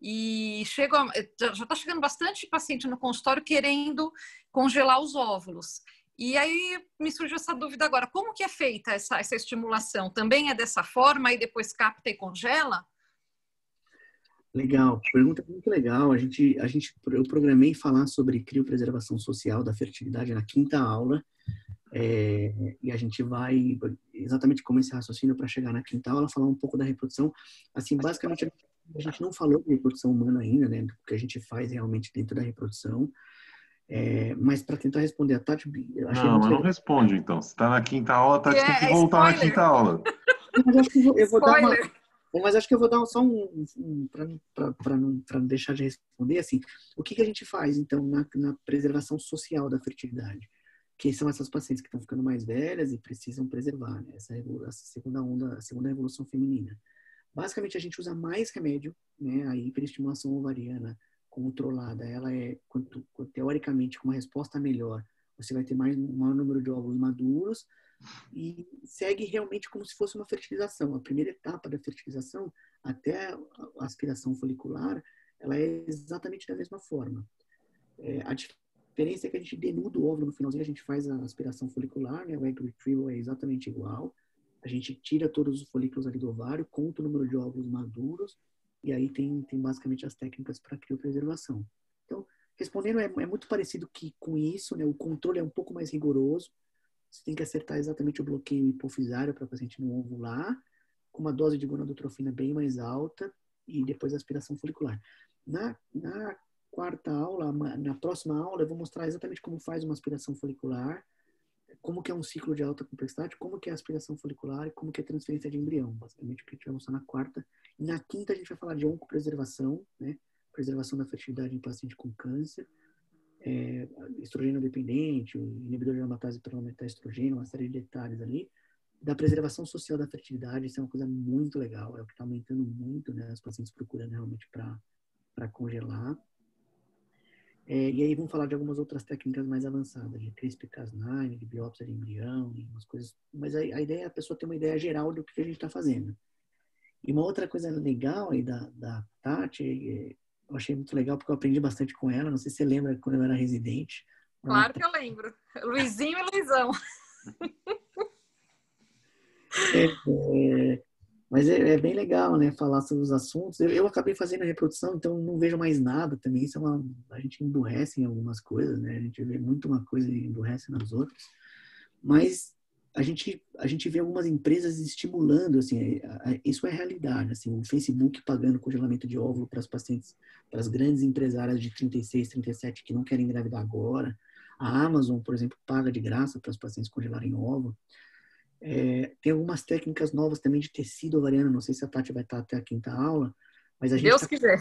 E chega, já está chegando bastante paciente no consultório querendo congelar os óvulos. E aí me surgiu essa dúvida agora: como que é feita essa, essa estimulação? Também é dessa forma e depois capta e congela? Legal, pergunta muito legal. A gente, a gente, eu programei falar sobre criopreservação social da fertilidade na quinta aula, é, e a gente vai exatamente como esse raciocínio para chegar na quinta aula, falar um pouco da reprodução. Assim, basicamente, a gente não falou de reprodução humana ainda, né, do que a gente faz realmente dentro da reprodução. É, mas para tentar responder a Tati, eu achei não, mas não responde então. Se está na quinta aula, a Tati é, tem que voltar spoiler. na quinta aula. Mas acho que eu vou, eu vou dar uma, mas acho que eu vou dar só um, um para não, não deixar de responder assim. O que, que a gente faz então na, na preservação social da fertilidade? Que são essas pacientes que estão ficando mais velhas e precisam preservar né? essa, essa segunda onda, a segunda revolução feminina. Basicamente a gente usa mais remédio, né? A hiperestimulação ovariana controlada, ela é quanto, teoricamente com uma resposta melhor, você vai ter mais um maior número de óvulos maduros e segue realmente como se fosse uma fertilização. A primeira etapa da fertilização, até a aspiração folicular, ela é exatamente da mesma forma. É, a diferença é que a gente denuda o óvulo no finalzinho, a gente faz a aspiração folicular, né? o egg retrieval é exatamente igual. A gente tira todos os folículos ali do ovário, conta o número de óvulos maduros, e aí tem, tem basicamente as técnicas para criopreservação. Então, respondendo, é, é, muito parecido que com isso, né? O controle é um pouco mais rigoroso. Você tem que acertar exatamente o bloqueio hipofisário para o paciente não ovular, com uma dose de gonadotrofina bem mais alta e depois a aspiração folicular. Na, na quarta aula, na próxima aula, eu vou mostrar exatamente como faz uma aspiração folicular, como que é um ciclo de alta complexidade, como que é a aspiração folicular e como que é a transferência de embrião. Basicamente o que a gente vai mostrar na quarta. E na quinta a gente vai falar de oncopreservação, né? Preservação da fertilidade em paciente com câncer, é, estrogênio dependente, inibidor de aromatase para aumentar estrogênio, uma série de detalhes ali. Da preservação social da fertilidade, isso é uma coisa muito legal, é o que está aumentando muito, né? Os pacientes procurando realmente para congelar. É, e aí vamos falar de algumas outras técnicas mais avançadas, de CRISPR-Cas9, de biópsia de embrião, e umas coisas. Mas a, a, ideia é a pessoa ter uma ideia geral do que a gente está fazendo. E uma outra coisa legal aí da, da Tati, é, eu achei muito legal porque eu aprendi bastante com ela. Não sei se você lembra quando eu era residente. Claro que eu lembro. Luizinho e Luizão. É, é, mas é, é, bem legal, né? Falar sobre os assuntos. Eu, eu, acabei fazendo a reprodução, então não vejo mais nada também. Isso é uma, a gente emburrece em algumas coisas, né? A gente vê muito uma coisa e emburrece nas outras. Mas a gente, a gente vê algumas empresas estimulando, assim, isso é realidade, assim, o Facebook pagando congelamento de óvulo para as pacientes, para as grandes empresárias de 36, 37 que não querem engravidar agora. A Amazon, por exemplo, paga de graça para as pacientes congelarem óvulo. É, tem algumas técnicas novas também de tecido ovariano. Não sei se a Tati vai estar até a quinta aula, mas a gente Deus tá, quiser.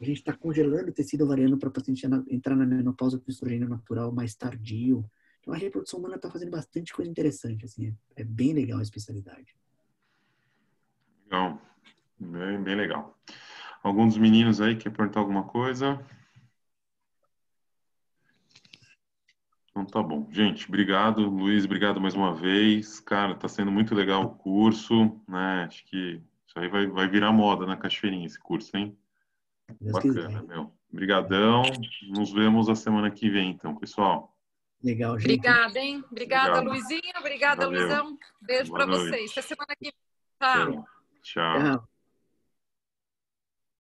A gente está congelando o tecido ovariano para a paciente entrar na menopausa com estrogênio natural mais tardio. Então a reprodução humana está fazendo bastante coisa interessante. Assim, é, é bem legal a especialidade. Legal, bem, bem legal. Algum dos meninos aí quer perguntar alguma coisa? Então tá bom. Gente, obrigado, Luiz, obrigado mais uma vez. Cara, tá sendo muito legal o curso, né? Acho que isso aí vai, vai virar moda na Cachoeirinha, esse curso, hein? Deus Bacana, quiser. meu. Obrigadão. Nos vemos a semana que vem, então, pessoal. Legal, gente. Obrigada, hein? Obrigada, Obrigado. Luizinha. Obrigada, Valeu. Luizão. Beijo para vocês. Até semana que vem. Tchau. Tchau.